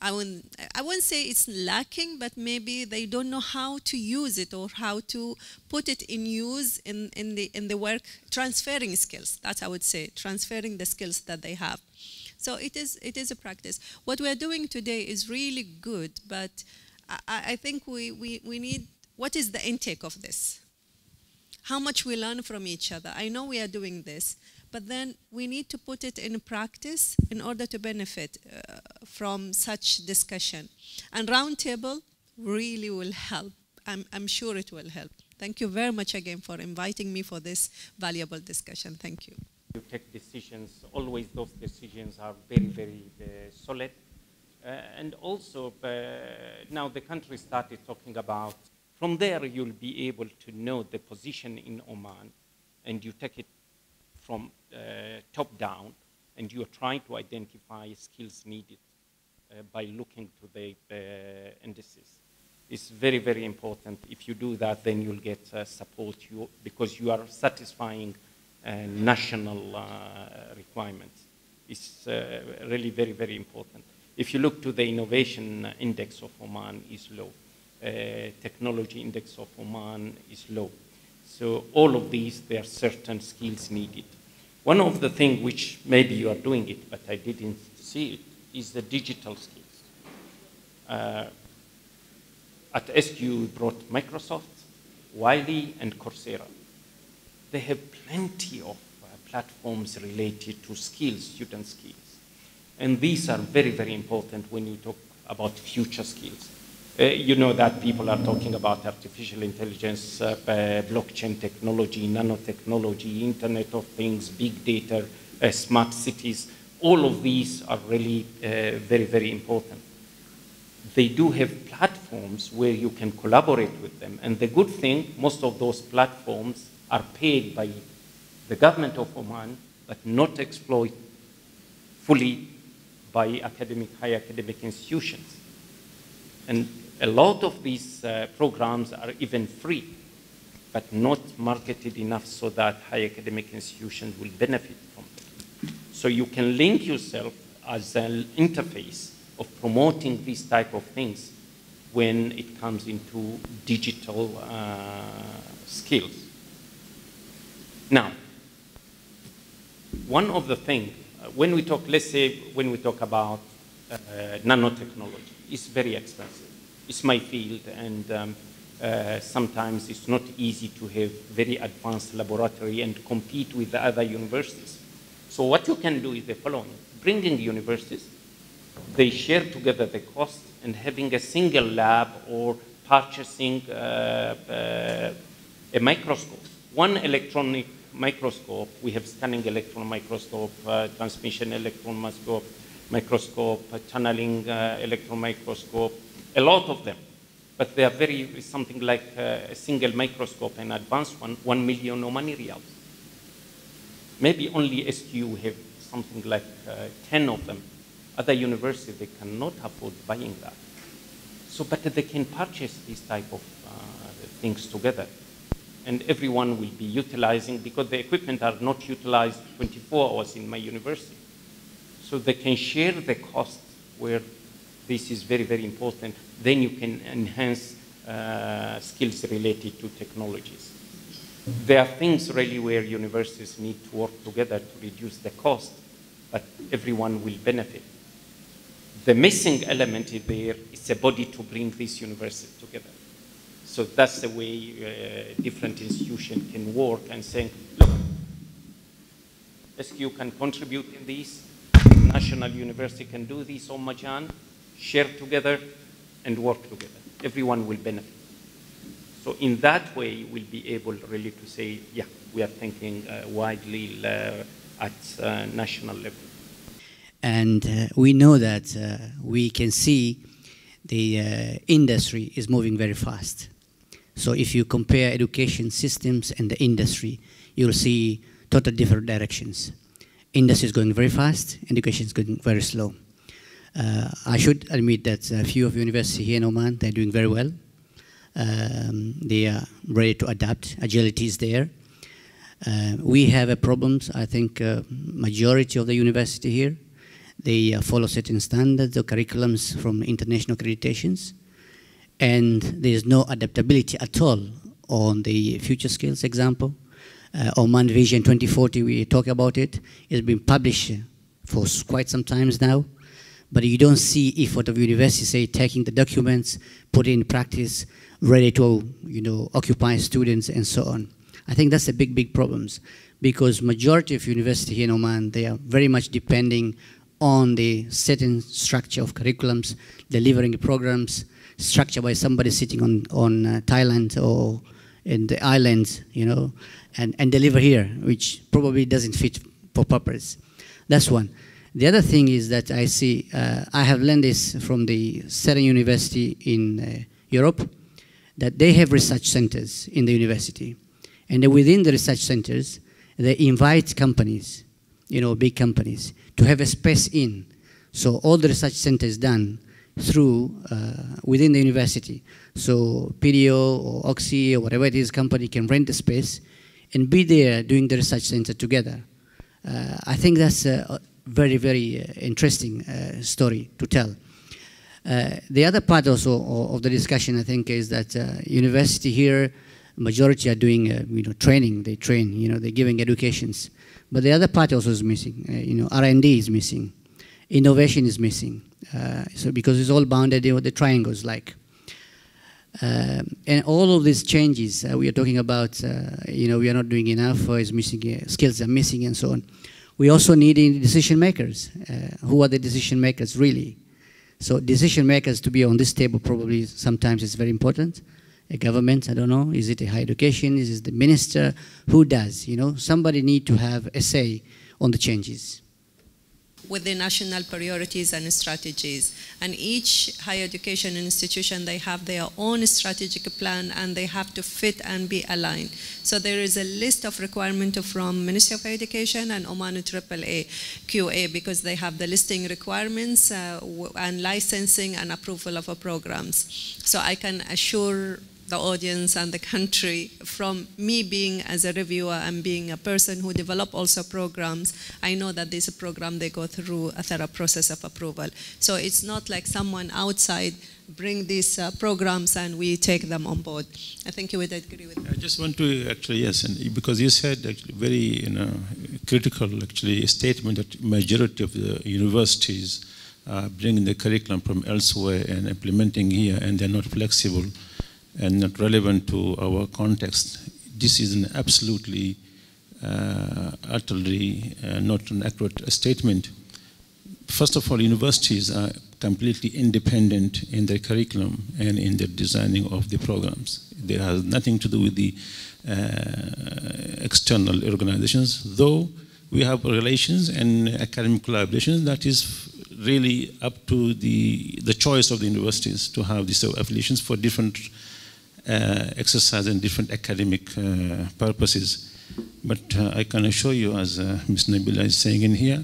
I wouldn't, I wouldn't say it's lacking, but maybe they don't know how to use it or how to put it in use in, in, the, in the work, transferring skills. That's I would say, transferring the skills that they have. So it is, it is a practice. What we're doing today is really good, but I, I think we, we, we need, what is the intake of this? How much we learn from each other. I know we are doing this, but then we need to put it in practice in order to benefit uh, from such discussion. And roundtable really will help. I'm, I'm sure it will help. Thank you very much again for inviting me for this valuable discussion. Thank you. You take decisions, always those decisions are very, very uh, solid. Uh, and also, uh, now the country started talking about, from there you'll be able to know the position in Oman, and you take it from uh, top down, and you are trying to identify skills needed uh, by looking to the uh, indices. It's very, very important. If you do that, then you'll get support you, because you are satisfying national requirements. It's really very, very important. If you look to the innovation index of Oman is low. Uh, technology index of Oman is low. So all of these, there are certain skills needed. One of the things which maybe you are doing it, but I didn't see it, is the digital skills. Uh, at SQ, we brought Microsoft, Wiley, and Coursera. They have plenty of uh, platforms related to skills, student skills. And these are very, very important when you talk about future skills. Uh, you know that people are talking about artificial intelligence, uh, uh, blockchain technology, nanotechnology, Internet of Things, big data, smart cities. All of these are really very, very important. They do have platforms where you can collaborate with them. And the good thing, most of those platforms are paid by the government of Oman, but not exploited fully by academic, high academic institutions. And a lot of these uh, programs are even free, but not marketed enough so that high academic institutions will benefit from them. So you can link yourself as an interface of promoting these type of things when it comes into digital uh, skills. Now, one of the things, uh, when we talk, let's say, when we talk about uh, nanotechnology, it's very expensive it's my field, and um, uh, sometimes it's not easy to have very advanced laboratory and compete with the other universities. So what you can do is the following. Bringing universities, they share together the cost and having a single lab or purchasing uh, uh, a microscope. One electronic microscope, we have scanning electron microscope, uh, transmission electron microscope, microscope, tunneling uh, electron microscope, a lot of them. But they are very, something like uh, a single microscope, an advanced one, one million Omani riyals. Maybe only SQ have something like uh, 10 of them. Other universities, they cannot afford buying that. So, but they can purchase these type of uh, things together. And everyone will be utilizing, because the equipment are not utilized 24 hours in my university. So they can share the cost where this is very, very important. Then you can enhance uh, skills related to technologies. There are things really where universities need to work together to reduce the cost, but everyone will benefit. The missing element is there is a body to bring these universities together. So that's the way uh, different institutions can work and saying, look, SQ can contribute in this, National University can do this on Majan, share together, and work together. Everyone will benefit. So in that way, we'll be able really to say, yeah, we are thinking uh, widely uh, at uh, national level. And uh, we know that uh, we can see the uh, industry is moving very fast. So if you compare education systems and the industry, you'll see total different directions. Industry is going very fast, education is going very slow. Uh, I should admit that a few of universities here in Oman, they're doing very well. Um, they are ready to adapt. Agility is there. Uh, we have a problem, I think, uh, majority of the university here, they uh, follow certain standards or curriculums from international accreditations, and there's no adaptability at all on the future skills example. Uh, Oman Vision 2040, we talk about it, it's been published for quite some times now but you don't see effort of university, say, taking the documents, put it in practice, ready to, you know, occupy students and so on. I think that's a big, big problems because majority of university here in Oman, they are very much depending on the certain structure of curriculums, delivering programs, structured by somebody sitting on, on uh, Thailand or in the islands, you know, and, and deliver here, which probably doesn't fit for purpose. That's one. The other thing is that I see, uh, I have learned this from the Southern University in uh, Europe, that they have research centers in the university. And within the research centers, they invite companies, you know, big companies, to have a space in. So all the research center is done through uh, within the university. So PDO or Oxy or whatever it is, company can rent the space and be there doing the research center together. Uh, I think that's a very, very uh, interesting uh, story to tell. Uh, the other part also of the discussion, I think, is that uh, university here, majority are doing, uh, you know, training. They train, you know, they're giving educations. But the other part also is missing. you know, R&D is missing. Innovation is missing. so because it's all bounded in what the triangles like. Um, and all of these changes uh, we are talking about, uh, you know, we are not doing enough, is missing uh, skills are missing, and so on. We also need decision makers. Uh, who are the decision makers really? So decision makers to be on this table probably sometimes is very important. A government, I don't know, is it a higher education, is it the minister, who does, you know? Somebody need to have a say on the changes with the national priorities and strategies. And each higher education institution, they have their own strategic plan and they have to fit and be aligned. So there is a list of requirement from Ministry of Education and Oman AAA QA because they have the listing requirements uh, and licensing and approval of our programs. So I can assure the audience and the country from me being as a reviewer and being a person who develop also programs i know that this program they go through a thorough process of approval. So it's not like someone outside bring these uh, programs and we take them on board. I think you would agree with me. I just want to actually yes and because you said actually very you know critical actually statement that majority of the universities uh, bringing the curriculum from elsewhere and implementing here and they're not flexible and not relevant to our context. This is an absolutely, uh, utterly uh, not an accurate statement. First of all, universities are completely independent in their curriculum and in the designing of the programs. They have nothing to do with the uh, external organizations, though we have relations and academic collaborations that is really up to the, the choice of the universities to have these affiliations for different uh, exercise in different academic uh, purposes. But uh, I can assure you, as Ms. Nabila is saying in here,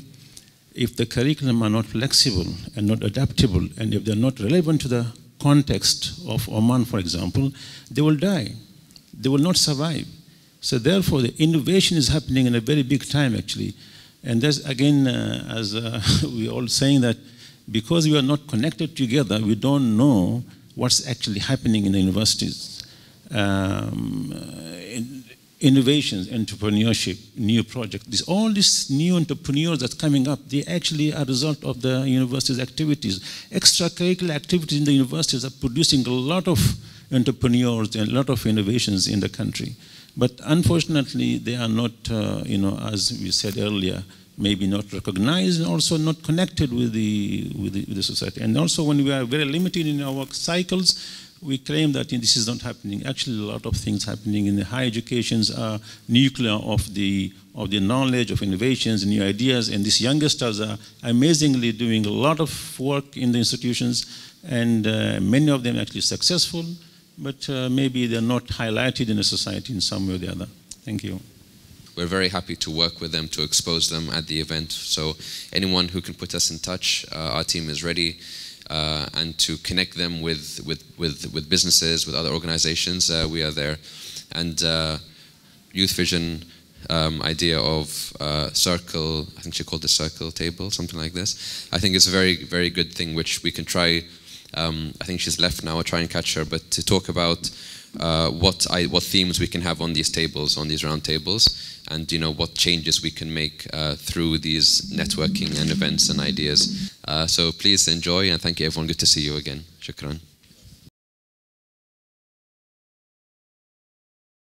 if the curriculum are not flexible and not adaptable, and if they're not relevant to the context of Oman, for example, they will die. They will not survive. So therefore, the innovation is happening in a very big time, actually. And that's, again, uh, as uh, we're all saying that because we are not connected together, we don't know what's actually happening in the universities um, innovations, entrepreneurship, new projects. This, all these new entrepreneurs that's coming up, they actually are a result of the university's activities. Extracurricular activities in the universities are producing a lot of entrepreneurs and a lot of innovations in the country. But unfortunately, they are not, uh, you know, as we said earlier, maybe not recognized and also not connected with the, with the, with the society. And also when we are very limited in our work cycles, we claim that this is not happening. Actually, a lot of things happening in the higher educations are nuclear of the of the knowledge of innovations, new ideas, and these youngsters are amazingly doing a lot of work in the institutions, and uh, many of them actually successful, but uh, maybe they're not highlighted in the society in some way or the other. Thank you. We're very happy to work with them to expose them at the event. So anyone who can put us in touch, uh, our team is ready uh, and to connect them with, with, with, with businesses, with other organizations, uh, we are there. And uh, Youth Vision um, idea of uh, circle, I think she called it circle table, something like this. I think it's a very, very good thing which we can try. Um, I think she's left now, I'll try and catch her, but to talk about uh, what, I, what themes we can have on these tables, on these round tables, and you know what changes we can make uh, through these networking and events and ideas Uh, so please enjoy and thank you everyone. Good to see you again. Shukran.